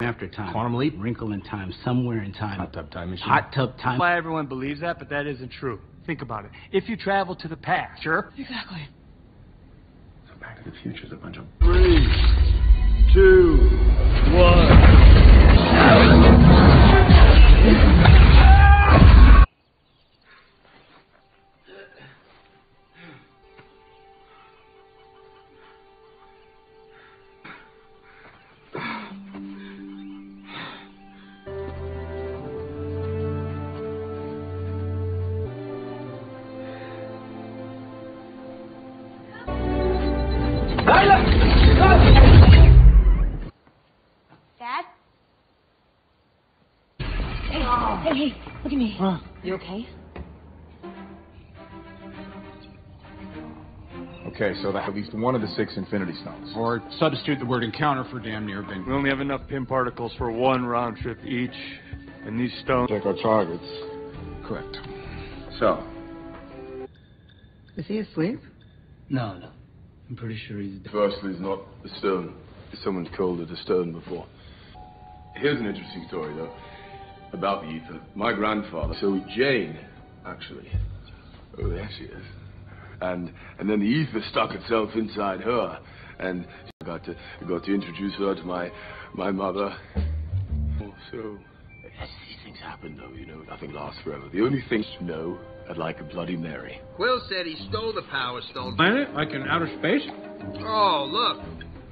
After time. Quantum leap. Wrinkle in time. Somewhere in time. Hot tub time machine. Hot tub time. Why everyone believes that, but that isn't true. Think about it. If you travel to the past, sure. Exactly. The Future's a bunch of... Three, two, one. Okay, so that at least one of the six Infinity Stones. Or substitute the word encounter for damn near bingo. We only have enough Pym particles for one round trip each, and these stones. Check our targets. Correct. So, Is he asleep? No, no. I'm pretty sure he's dead. Firstly, it's not a stone. Someone's called it a stone before. Here's an interesting story, though, about the Aether. My grandfather, so Jane, actually. Oh, there she is. And and then the Aether stuck itself inside her, and I got to got to introduce her to my my mother. Oh, So these things happen, though. You know, nothing lasts forever. The only thing you know, I'd like a Bloody Mary. Quill said he stole the Power Stone. Planet? Like in outer space? Oh, look.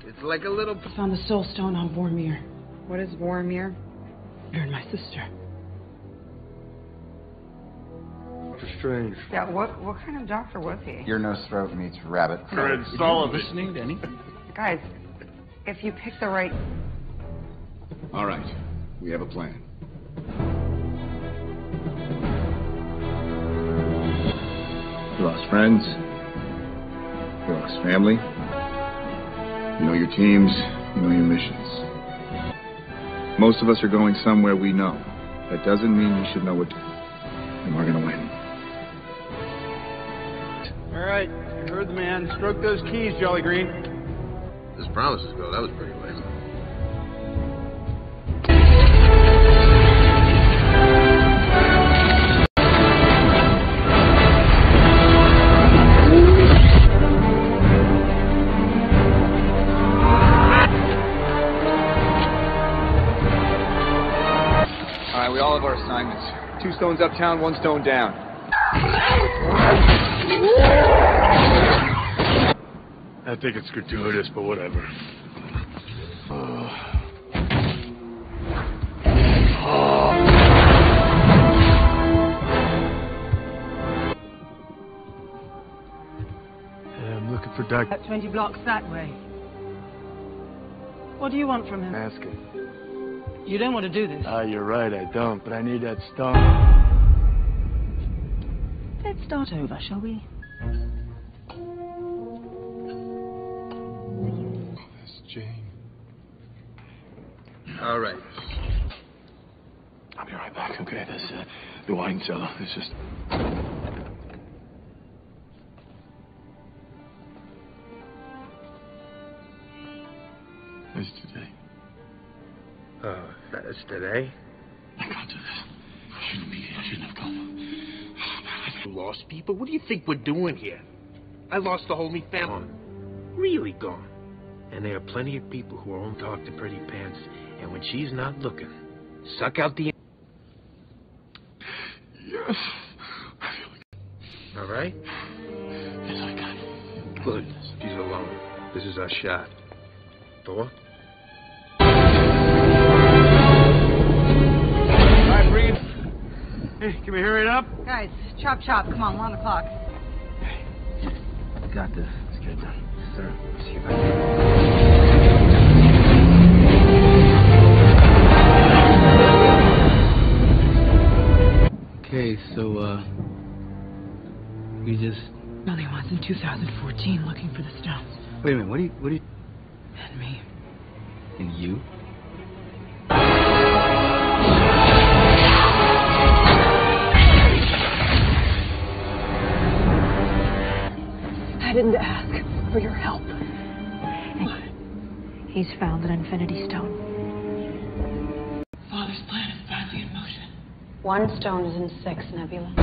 It's like a little. Found the soul stone on Vormir. What is Vormir? You're my sister. Strange. Yeah, what what kind of doctor was he? Your nose throat meets rabbit. Fred Sullivan. Listening to anything? Guys, if you pick the right All right. We have a plan. You lost friends. You lost family. You know your teams. You know your missions. Most of us are going somewhere we know. That doesn't mean you should know what to do. And we're going to win. All right, you heard the man. Stroke those keys, Jolly Green. This promises go. That was pretty lame. All right, we all have our assignments. Two stones uptown, one stone down. *laughs* I think it's gratuitous, but whatever. I'm looking for Doc. About 20 blocks that way. What do you want from him? Ask him. You don't want to do this. Ah, you're right, I don't, but I need that stone. Let's start over, shall we? That's Jane. All right. I'll be right back. Okay, there's uh, the wine cellar. It's just. It's today. Uh, that's today? I can't do this. I shouldn't be here. I shouldn't have come. Lost people? What do you think we're doing here? I lost the whole me family. Really gone. And there are plenty of people who won't talk to Pretty Pants, and when she's not looking, suck out the. Yes. All right? Yes, I can. Good. She's alone. This is our shot. Thor? Hey, can we hurry it up? Guys, chop chop. Come on, we're on the clock. Got this. Let's get it done. Sir, see you back. Okay, so, uh. We just. Melly was in 2014 looking for the stones. Wait a minute, what do you. What do you. And me. And you? I didn't ask for your help. He's found an Infinity Stone. Father's plan is badly in motion. One stone is in six, Nebula.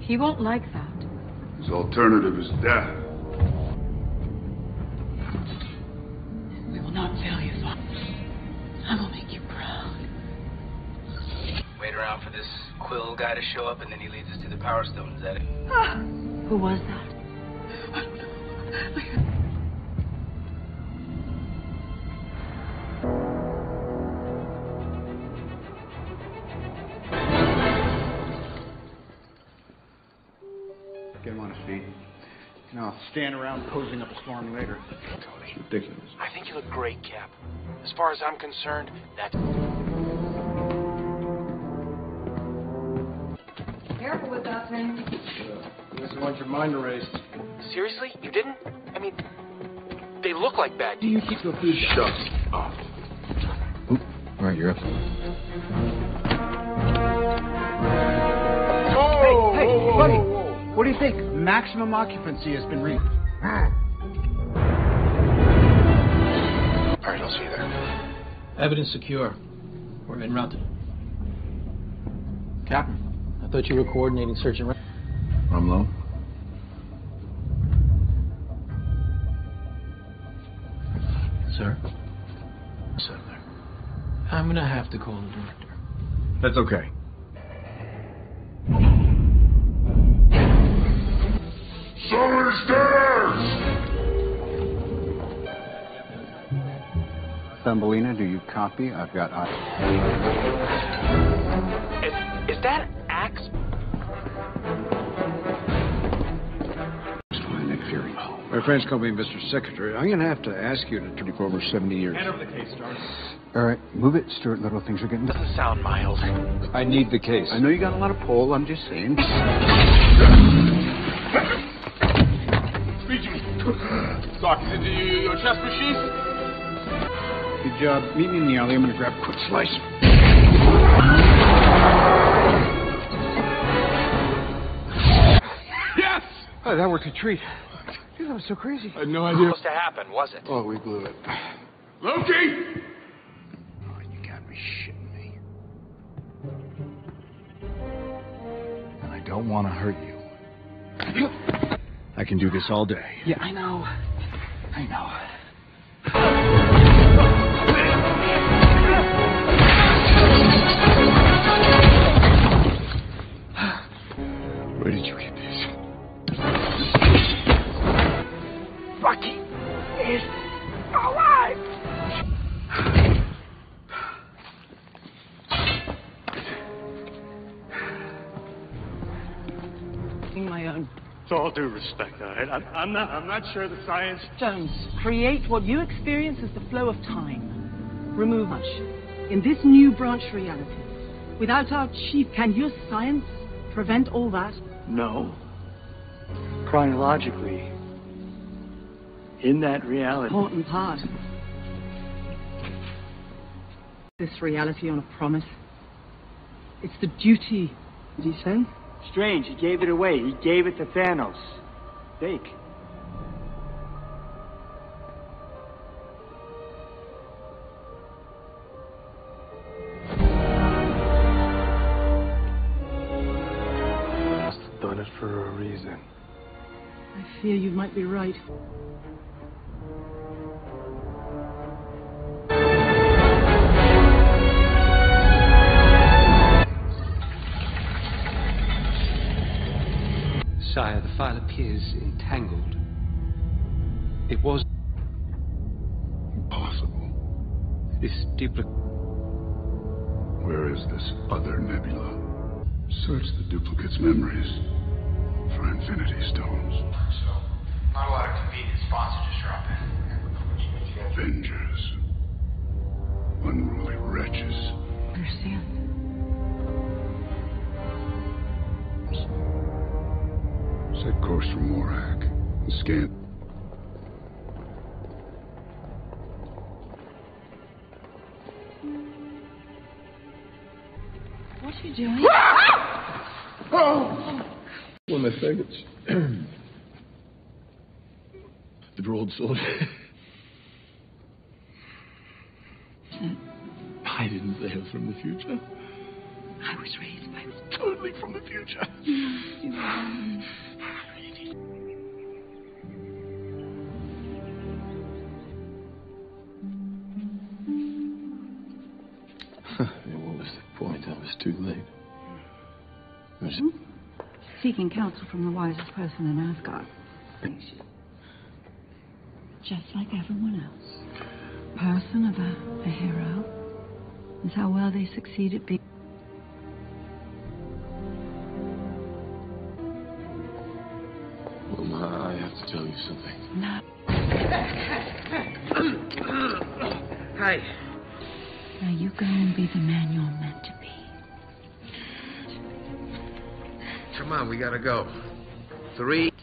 He won't like that. His alternative is death. We will not fail you, Father. I will make you proud. Wait around for this Quill guy to show up, and then he leads us to the Power Stone. Is that it? Ah, who was that? Get him on his feet. No, stand around posing up a storm later. It's ridiculous. I think you look great, Cap. As far as I'm concerned, that's. Careful with that. Unless you want your mind erased. Seriously? You didn't? I mean, they look like bad. Do you keep your food Shut up. All right, you're up. Hey, hey, buddy. What do you think? Maximum occupancy has been reached. All right, I'll see you there. Evidence secure. We're en route. Captain, I thought Thought you were coordinating search and rescue. Rumlow? Sir? Settler. I'm gonna have to call the director. That's okay. Thumbelina, do you copy? I've got. I- Is, is that friends call me Mr. Secretary. I'm going to have to ask you to turn for over 70 years. Hand over the case, Stark. All right, move it, Stuart Little. Things are getting. Doesn't sound mild. I need the case. I know you got a lot of pull. I'm just saying. Speak to me. Doc, is it your, your chest machine? Good job. Meet me in the alley. I'm going to grab a quick slice. Yes! Oh, that worked a treat. Dude, that was so crazy. I had no idea. Was supposed to happen, was it? Oh, we blew it. *sighs* Loki! Oh, you got me shitting me. And I don't want to hurt you. I can do this all day. Yeah, I know. I know. Where did you get due respect, all right? I'm, I'm not. I'm not sure the science. Jones, create what you experience as the flow of time. Remove us. In this new branch reality, without our chief, can your science prevent all that? No. Chronologically, in that reality. Important part. This reality on a promise. It's the duty, did he say? Strange. He gave it away. He gave it to Thanos. Fake. Must have done it for a reason. I fear you might be right. Sire, the file appears entangled. It was Impossible. this duplicate. Where is this other nebula? Search the duplicate's memories for Infinity Stones. So, not a lot of convenient spots to just drop in. Avengers. Unruly wretches. Understand? Set course for Morag. And scan. What are you doing? Ah! Oh! One of my faggots. *clears throat* the rolled soldier. *laughs* I didn't say I was from the future. I was raised by. Totally from the future. *laughs* You are. Too late. It was- Seeking counsel from the wisest person in Asgard. Just like everyone else. Person of a, a hero is how well they succeed at being. Well, I have to tell you something. Not. *coughs* Hi. Now you go and be the man you're meant to be. Come on, we gotta go. Three.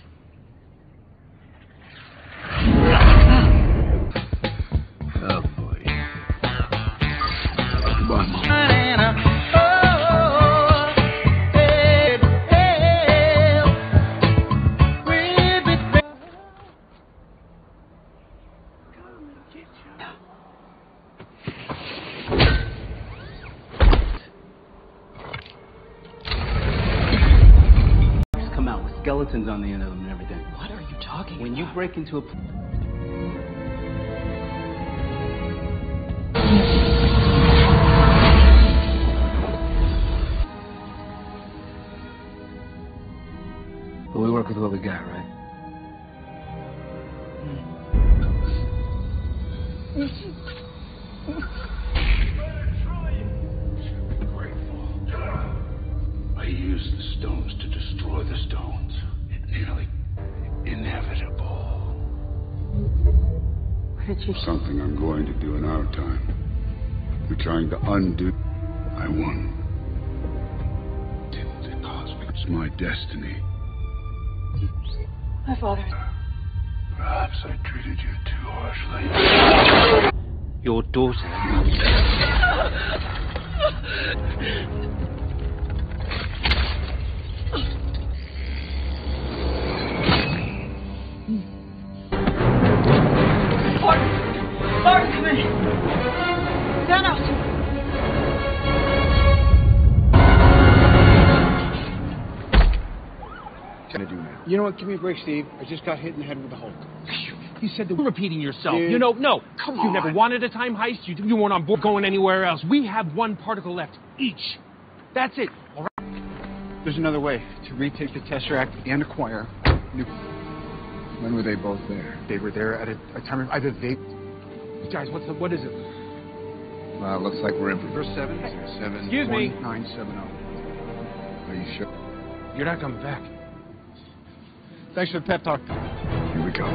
Skeletons on the end of them and everything. What are you talking When you break into a. But we work with what we got, right? Trying to undo. I won. Didn't it, Cosmic? It's my destiny. My father. Perhaps I treated you too harshly. Your daughter. *laughs* You know what? Give me a break, Steve. I just got hit in the head with the Hulk. *laughs* You said that we're repeating yourself. Dude. You know, no. Come You on. never wanted a time heist. You, you weren't on board going anywhere else. We have one particle left each. That's it. All right. There's another way to retake the Tesseract and acquire new. When were they both there? They were there at a, a time of either they. Guys, what's the, what is it? Well, it looks like we're in for Verse seven. Seven. Excuse me. one, Nine seven zero. Are you sure? You're not coming back. Thanks for the pep talk. Here we go.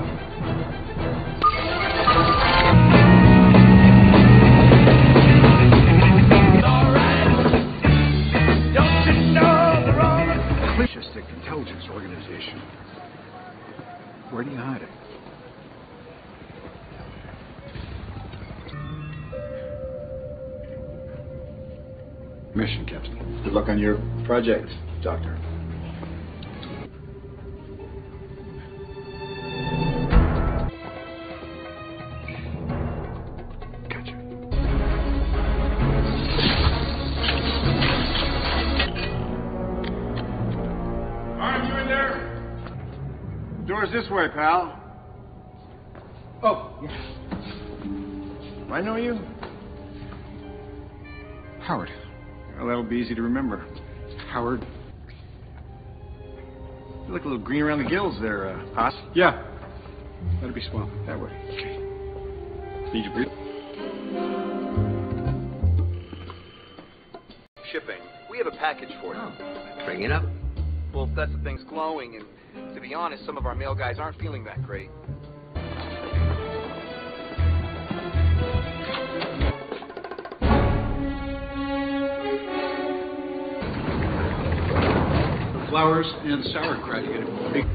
Fascistic intelligence organization. Where do you hide it? Mission, Captain. Good luck on your project, Doctor. This way, pal. Oh, I know you. Howard. Well, that'll be easy to remember. Howard. You look a little green around the gills there, uh, Hoss. Yeah. That'll be swamp. That way. Okay. Need you breathe? Shipping. We have a package for you. Bring it up. Well, that's the thing's glowing, and to be honest, some of our male guys aren't feeling that great. The flowers and sauerkraut. You get.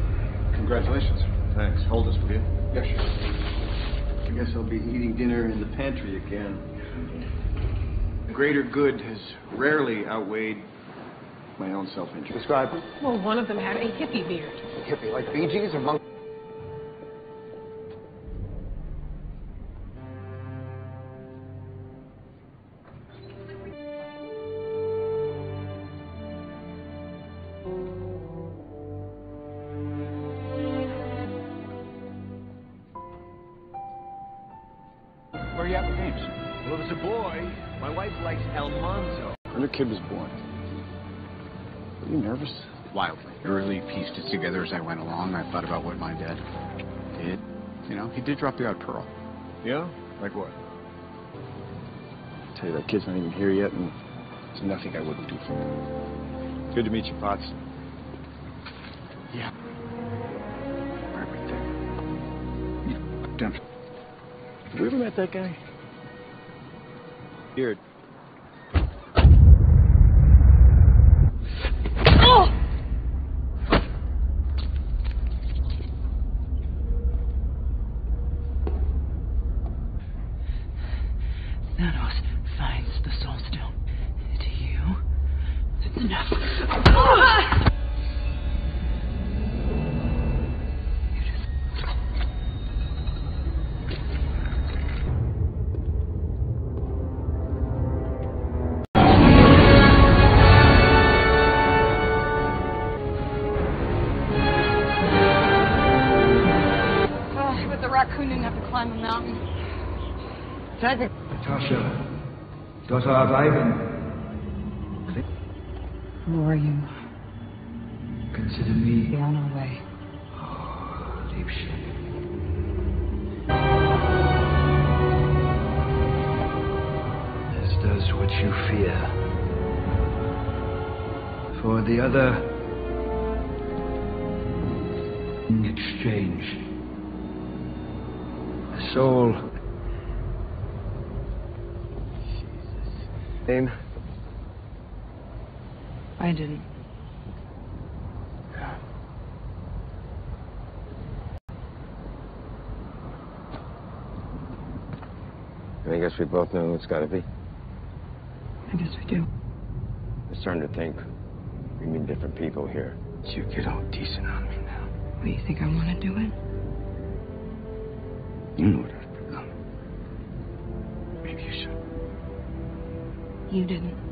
Congratulations. Thanks. Hold this, will you? Yeah, sure. I guess I'll be eating dinner in the pantry again. The greater good has rarely outweighed my own self-interest. Describe. Well, one of them had a hippie beard. Hippie, like Bee Gees or monk? Pieced it together as I went along. I thought about what my dad did. You know, he did drop the odd pearl. Yeah? Like what? tell you, that kid's not even here yet, and there's nothing I wouldn't do for him. Good to meet you, Potts. Yeah. Everything. You done. Have you ever met that guy? Beard. Daughter of Ivan. Who are you? Consider me Be on our way. Oh, deep shit. This does what you fear. For the other, in exchange, a soul. Name? I didn't. Yeah. I guess we both know who it's gotta be. I guess we do. I'm starting to think we mean different people here. You get all decent on me now. What, do you think I want to do it? You know what I've You didn't.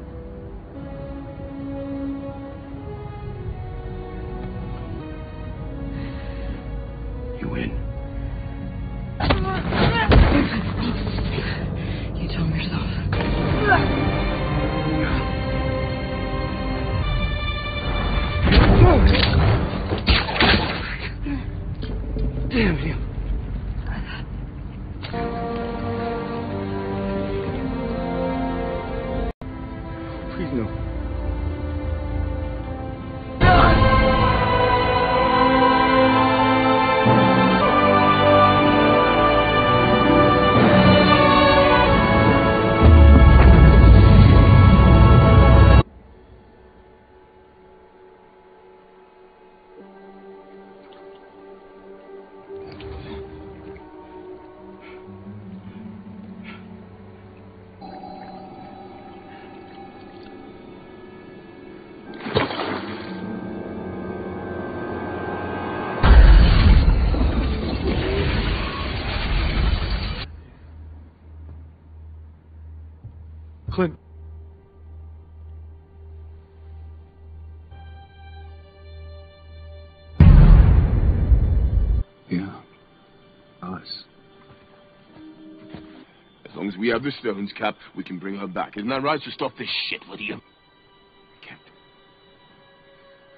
We have the stones, Cap, we can bring her back. Isn't that right? So stop this shit, will you?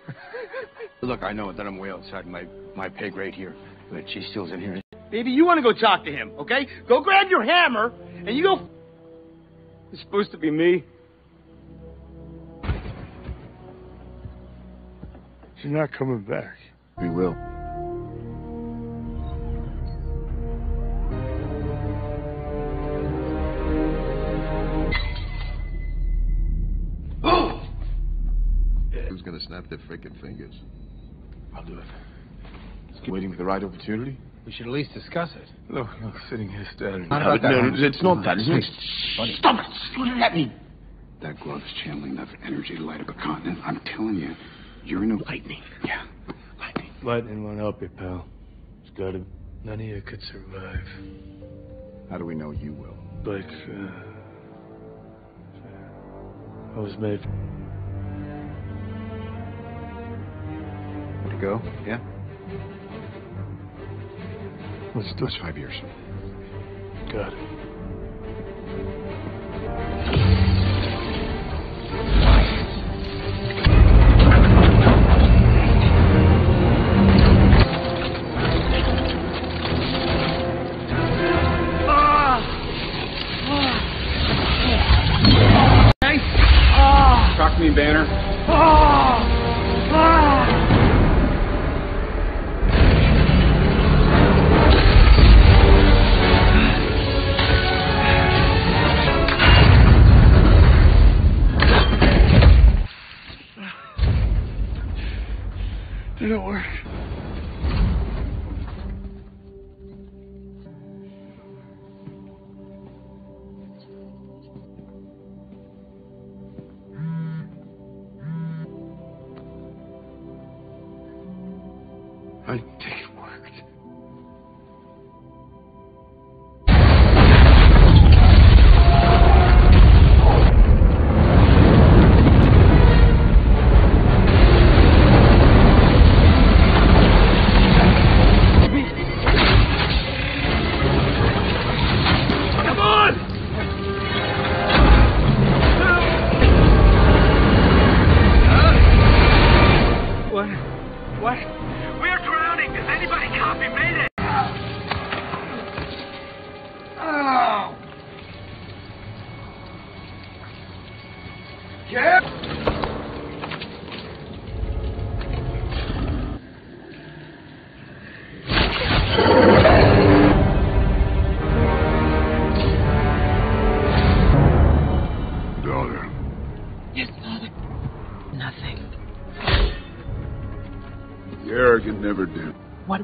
*laughs* Look, I know that I'm way outside my, my pay grade here, but she still's in here. Baby, you want to go talk to him, okay? Go grab your hammer and you go. It's supposed to be me. She's not coming back. We will. Who's snap their frickin' fingers? I'll do it. Just keep waiting for the right opportunity. We should at least discuss it. Look, look, sitting here staring. Not No, that, no, it's not that, isn't it? Buddy. Stop it! What does that glove is channeling enough energy to light up a continent. I'm telling you, you're in a lightning. Yeah. Lightning won't help you, pal. It's gotta. None of you could survive. How do we know you will? Like, uh, I was made. To go? Yeah. Let's do That's five years. Got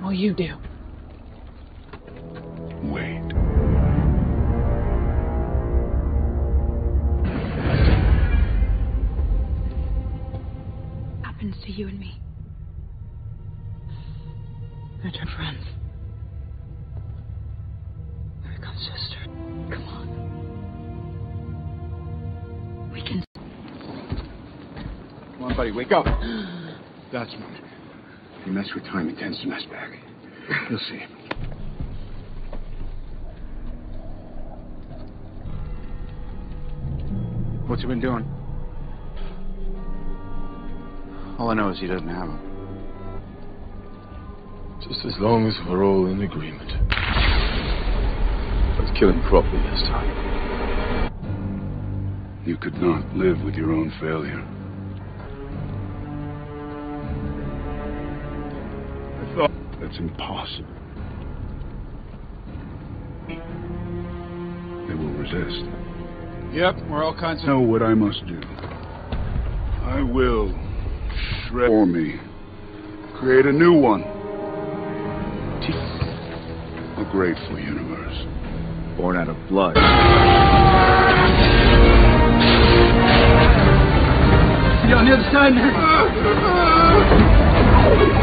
will you do? Wait. Happens to you and me. We're good friends. We become sisters. Come on. We can. Come on, buddy, wake up. *gasps* That's not. If you mess with time, it tends to mess back. You'll see. What's he been doing? All I know is he doesn't have them. Just as long as we're all in agreement. Let's kill him properly this time. You could not live with your own failure. That's impossible. They will resist. Yep, we're all kinds of. know what I must do. I will shred for me. Create a new one. A grateful universe. Born out of blood. On the other side, *laughs*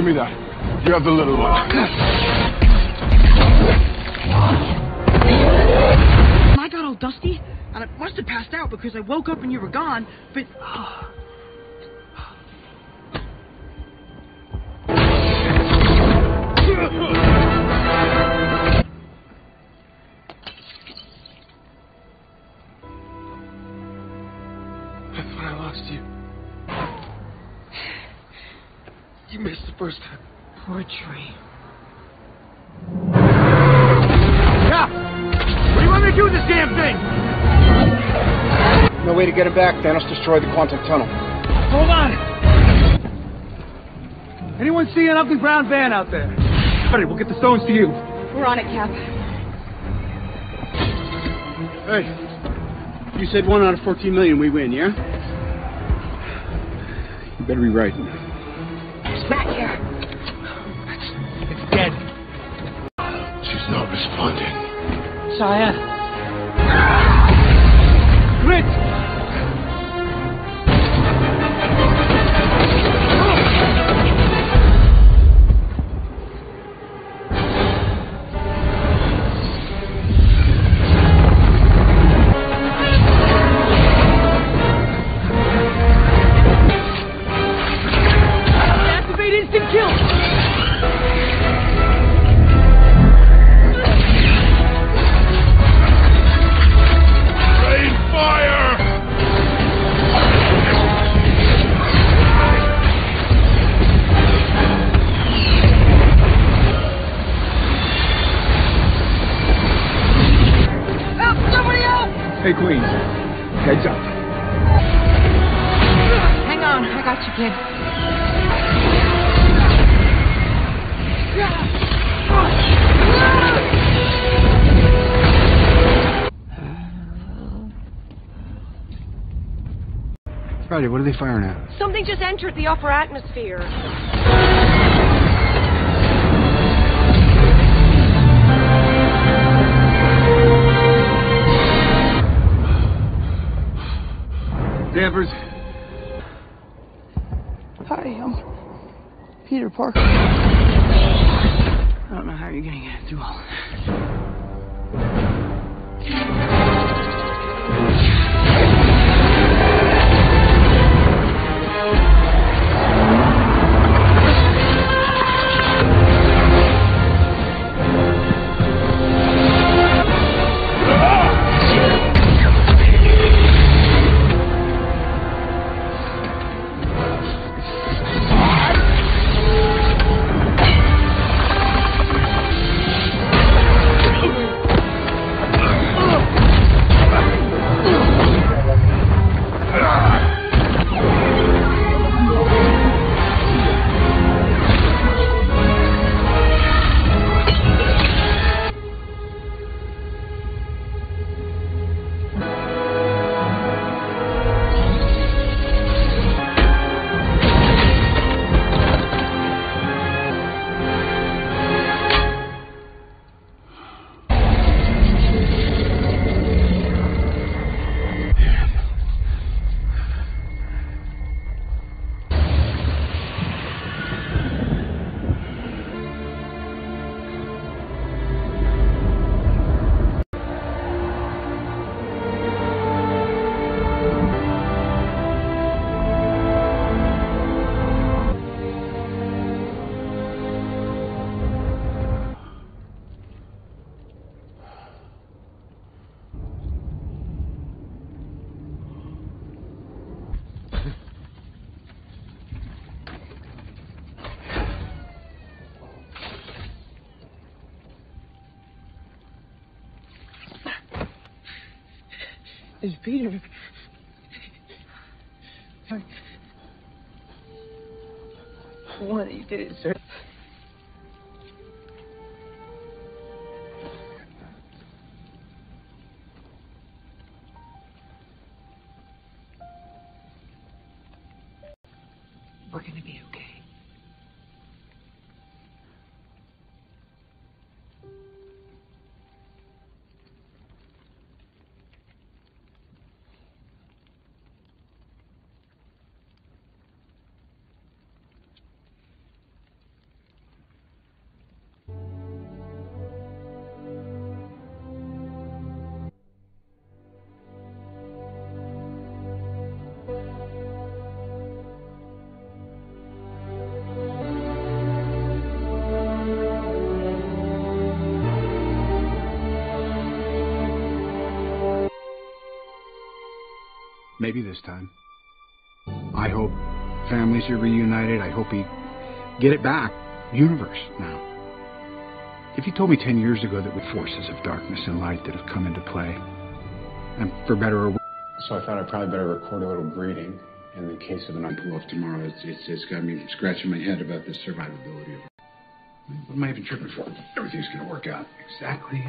give me that. You have the little one. Thanos destroyed the quantum tunnel. Hold on! Anyone see an ugly brown van out there? All right, we'll get the stones to you. We're on it, Cap. Hey, you said one out of 14 million we win, yeah? You better be right. Back here. It's dead. She's not responding. Cyan. Friday, what are they firing at? Something just entered the upper atmosphere. Danvers. Hi, I'm Peter Parker. I don't know how you're gonna get through all this. Is Peter. Of these days, sir. Maybe this time. I hope families are reunited. I hope we get it back. Universe now. If you told me ten years ago that with forces of darkness and light that have come into play, and for better or worse. So I thought I'd probably better record a little greeting in the case of an pull off tomorrow. It's, it's, it's got me scratching my head about the survivability of it. What am I even tripping for? Everything's going to work out exactly.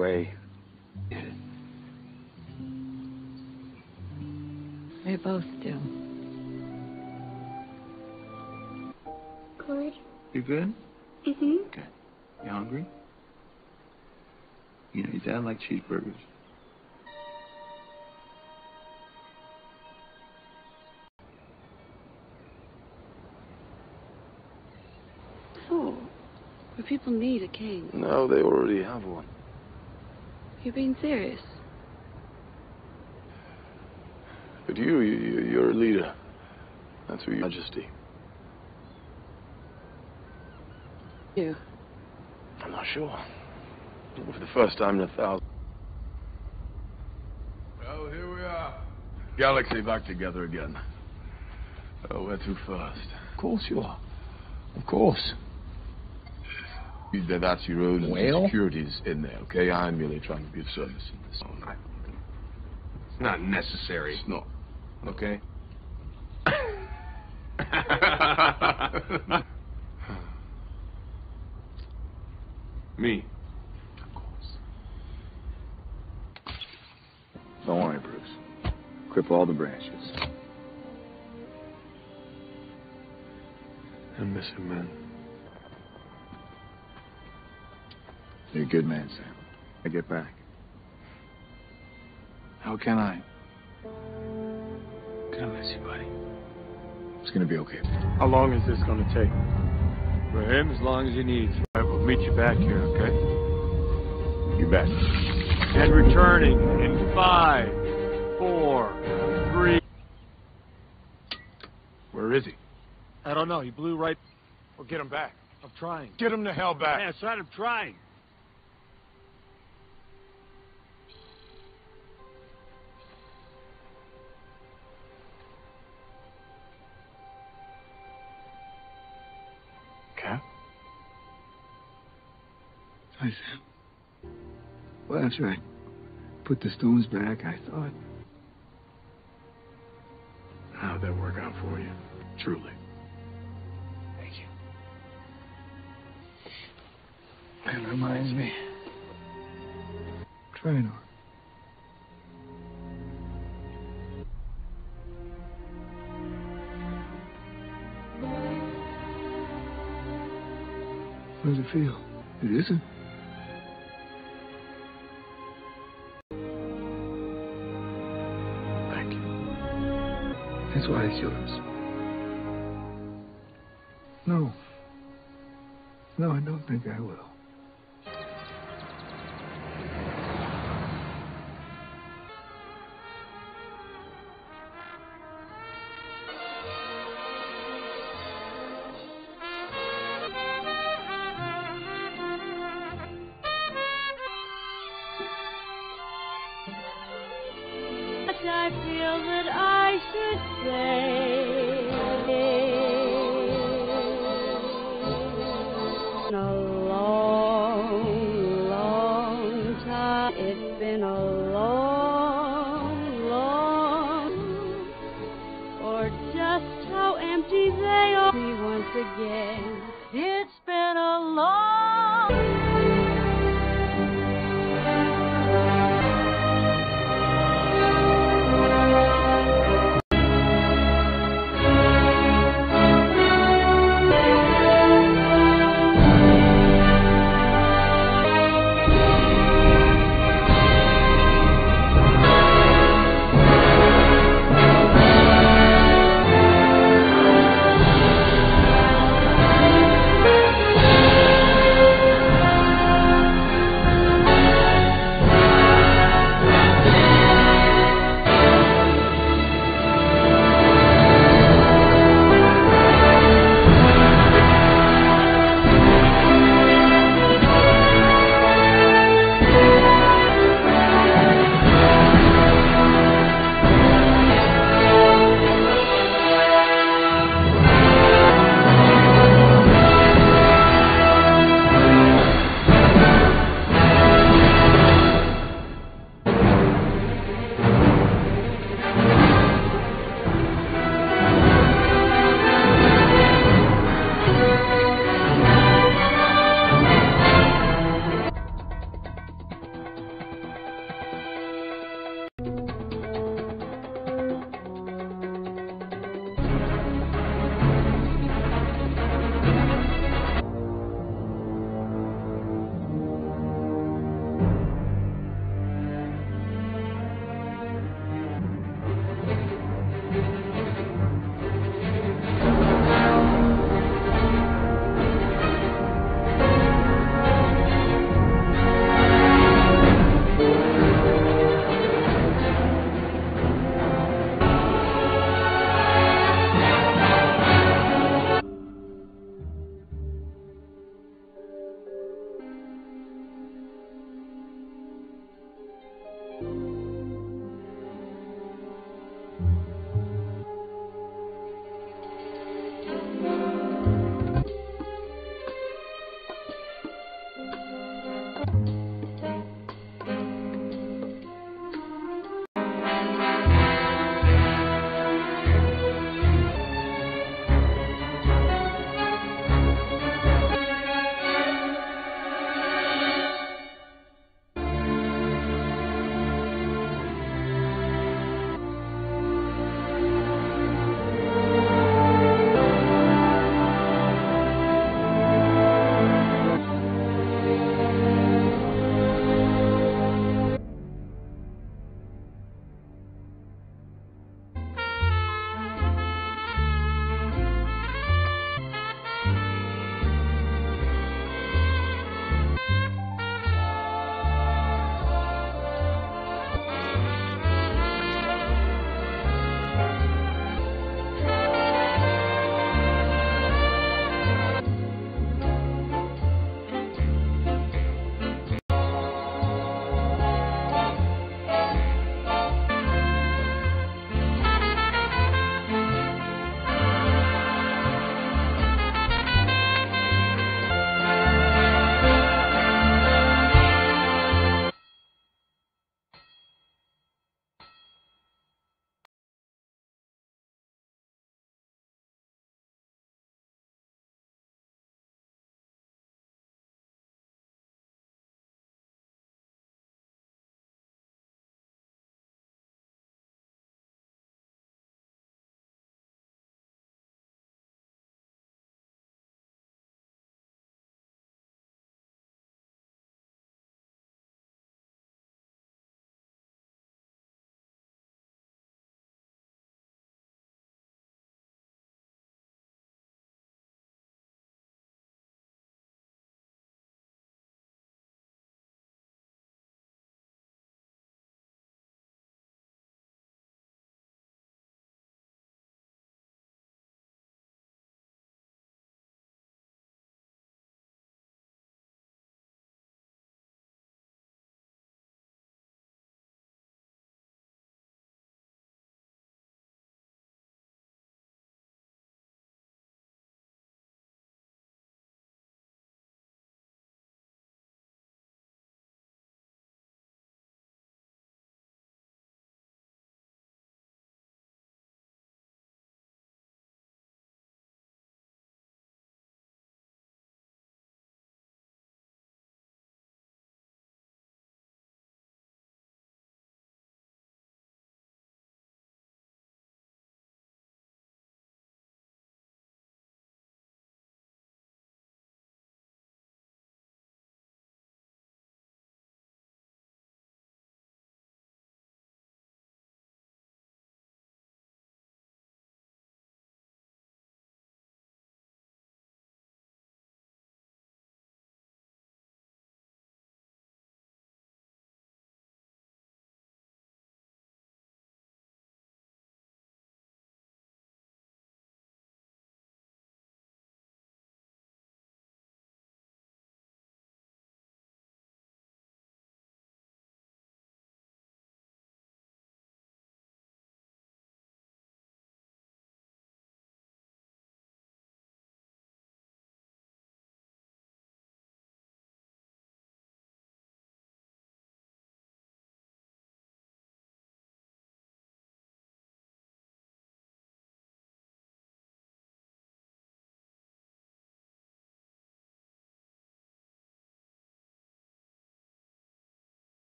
Wish there was a way. We both do. Good. You good? Mm-hmm. Okay. You hungry? You know, your dad likes cheeseburgers. Oh, but people need a king. No, they already have one. You're being serious. But you, you you're a leader. That's who your majesty. You. I'm not sure. For the first time in a thousand. Well, here we are. Galaxy back together again. Oh, where to first? Of course you are. Of course. You- that- That's your own Well? securities in there, okay? I'm merely trying to be of service in this. It's not necessary. It's not. Okay? *laughs* Me. Of course. Don't worry, Bruce. Clip all the branches. I miss him, man. You're a good man, Sam. I get back. How can I? Gonna miss you, buddy. It's gonna be okay. How long is this going to take? For him, as long as he needs. All right, we'll meet you back here, okay? You bet. And returning in five, four, three. Where is he? I don't know. He blew right. Well, get him back. I'm trying. Get him the hell back. Yes, I'm trying. Hi, Sam. Well, after I put the stones back, I thought, How'd that work out for you? Truly. thank you. That reminds me. Trinor. How does it feel? It isn't. Why. No. No, I don't think I will.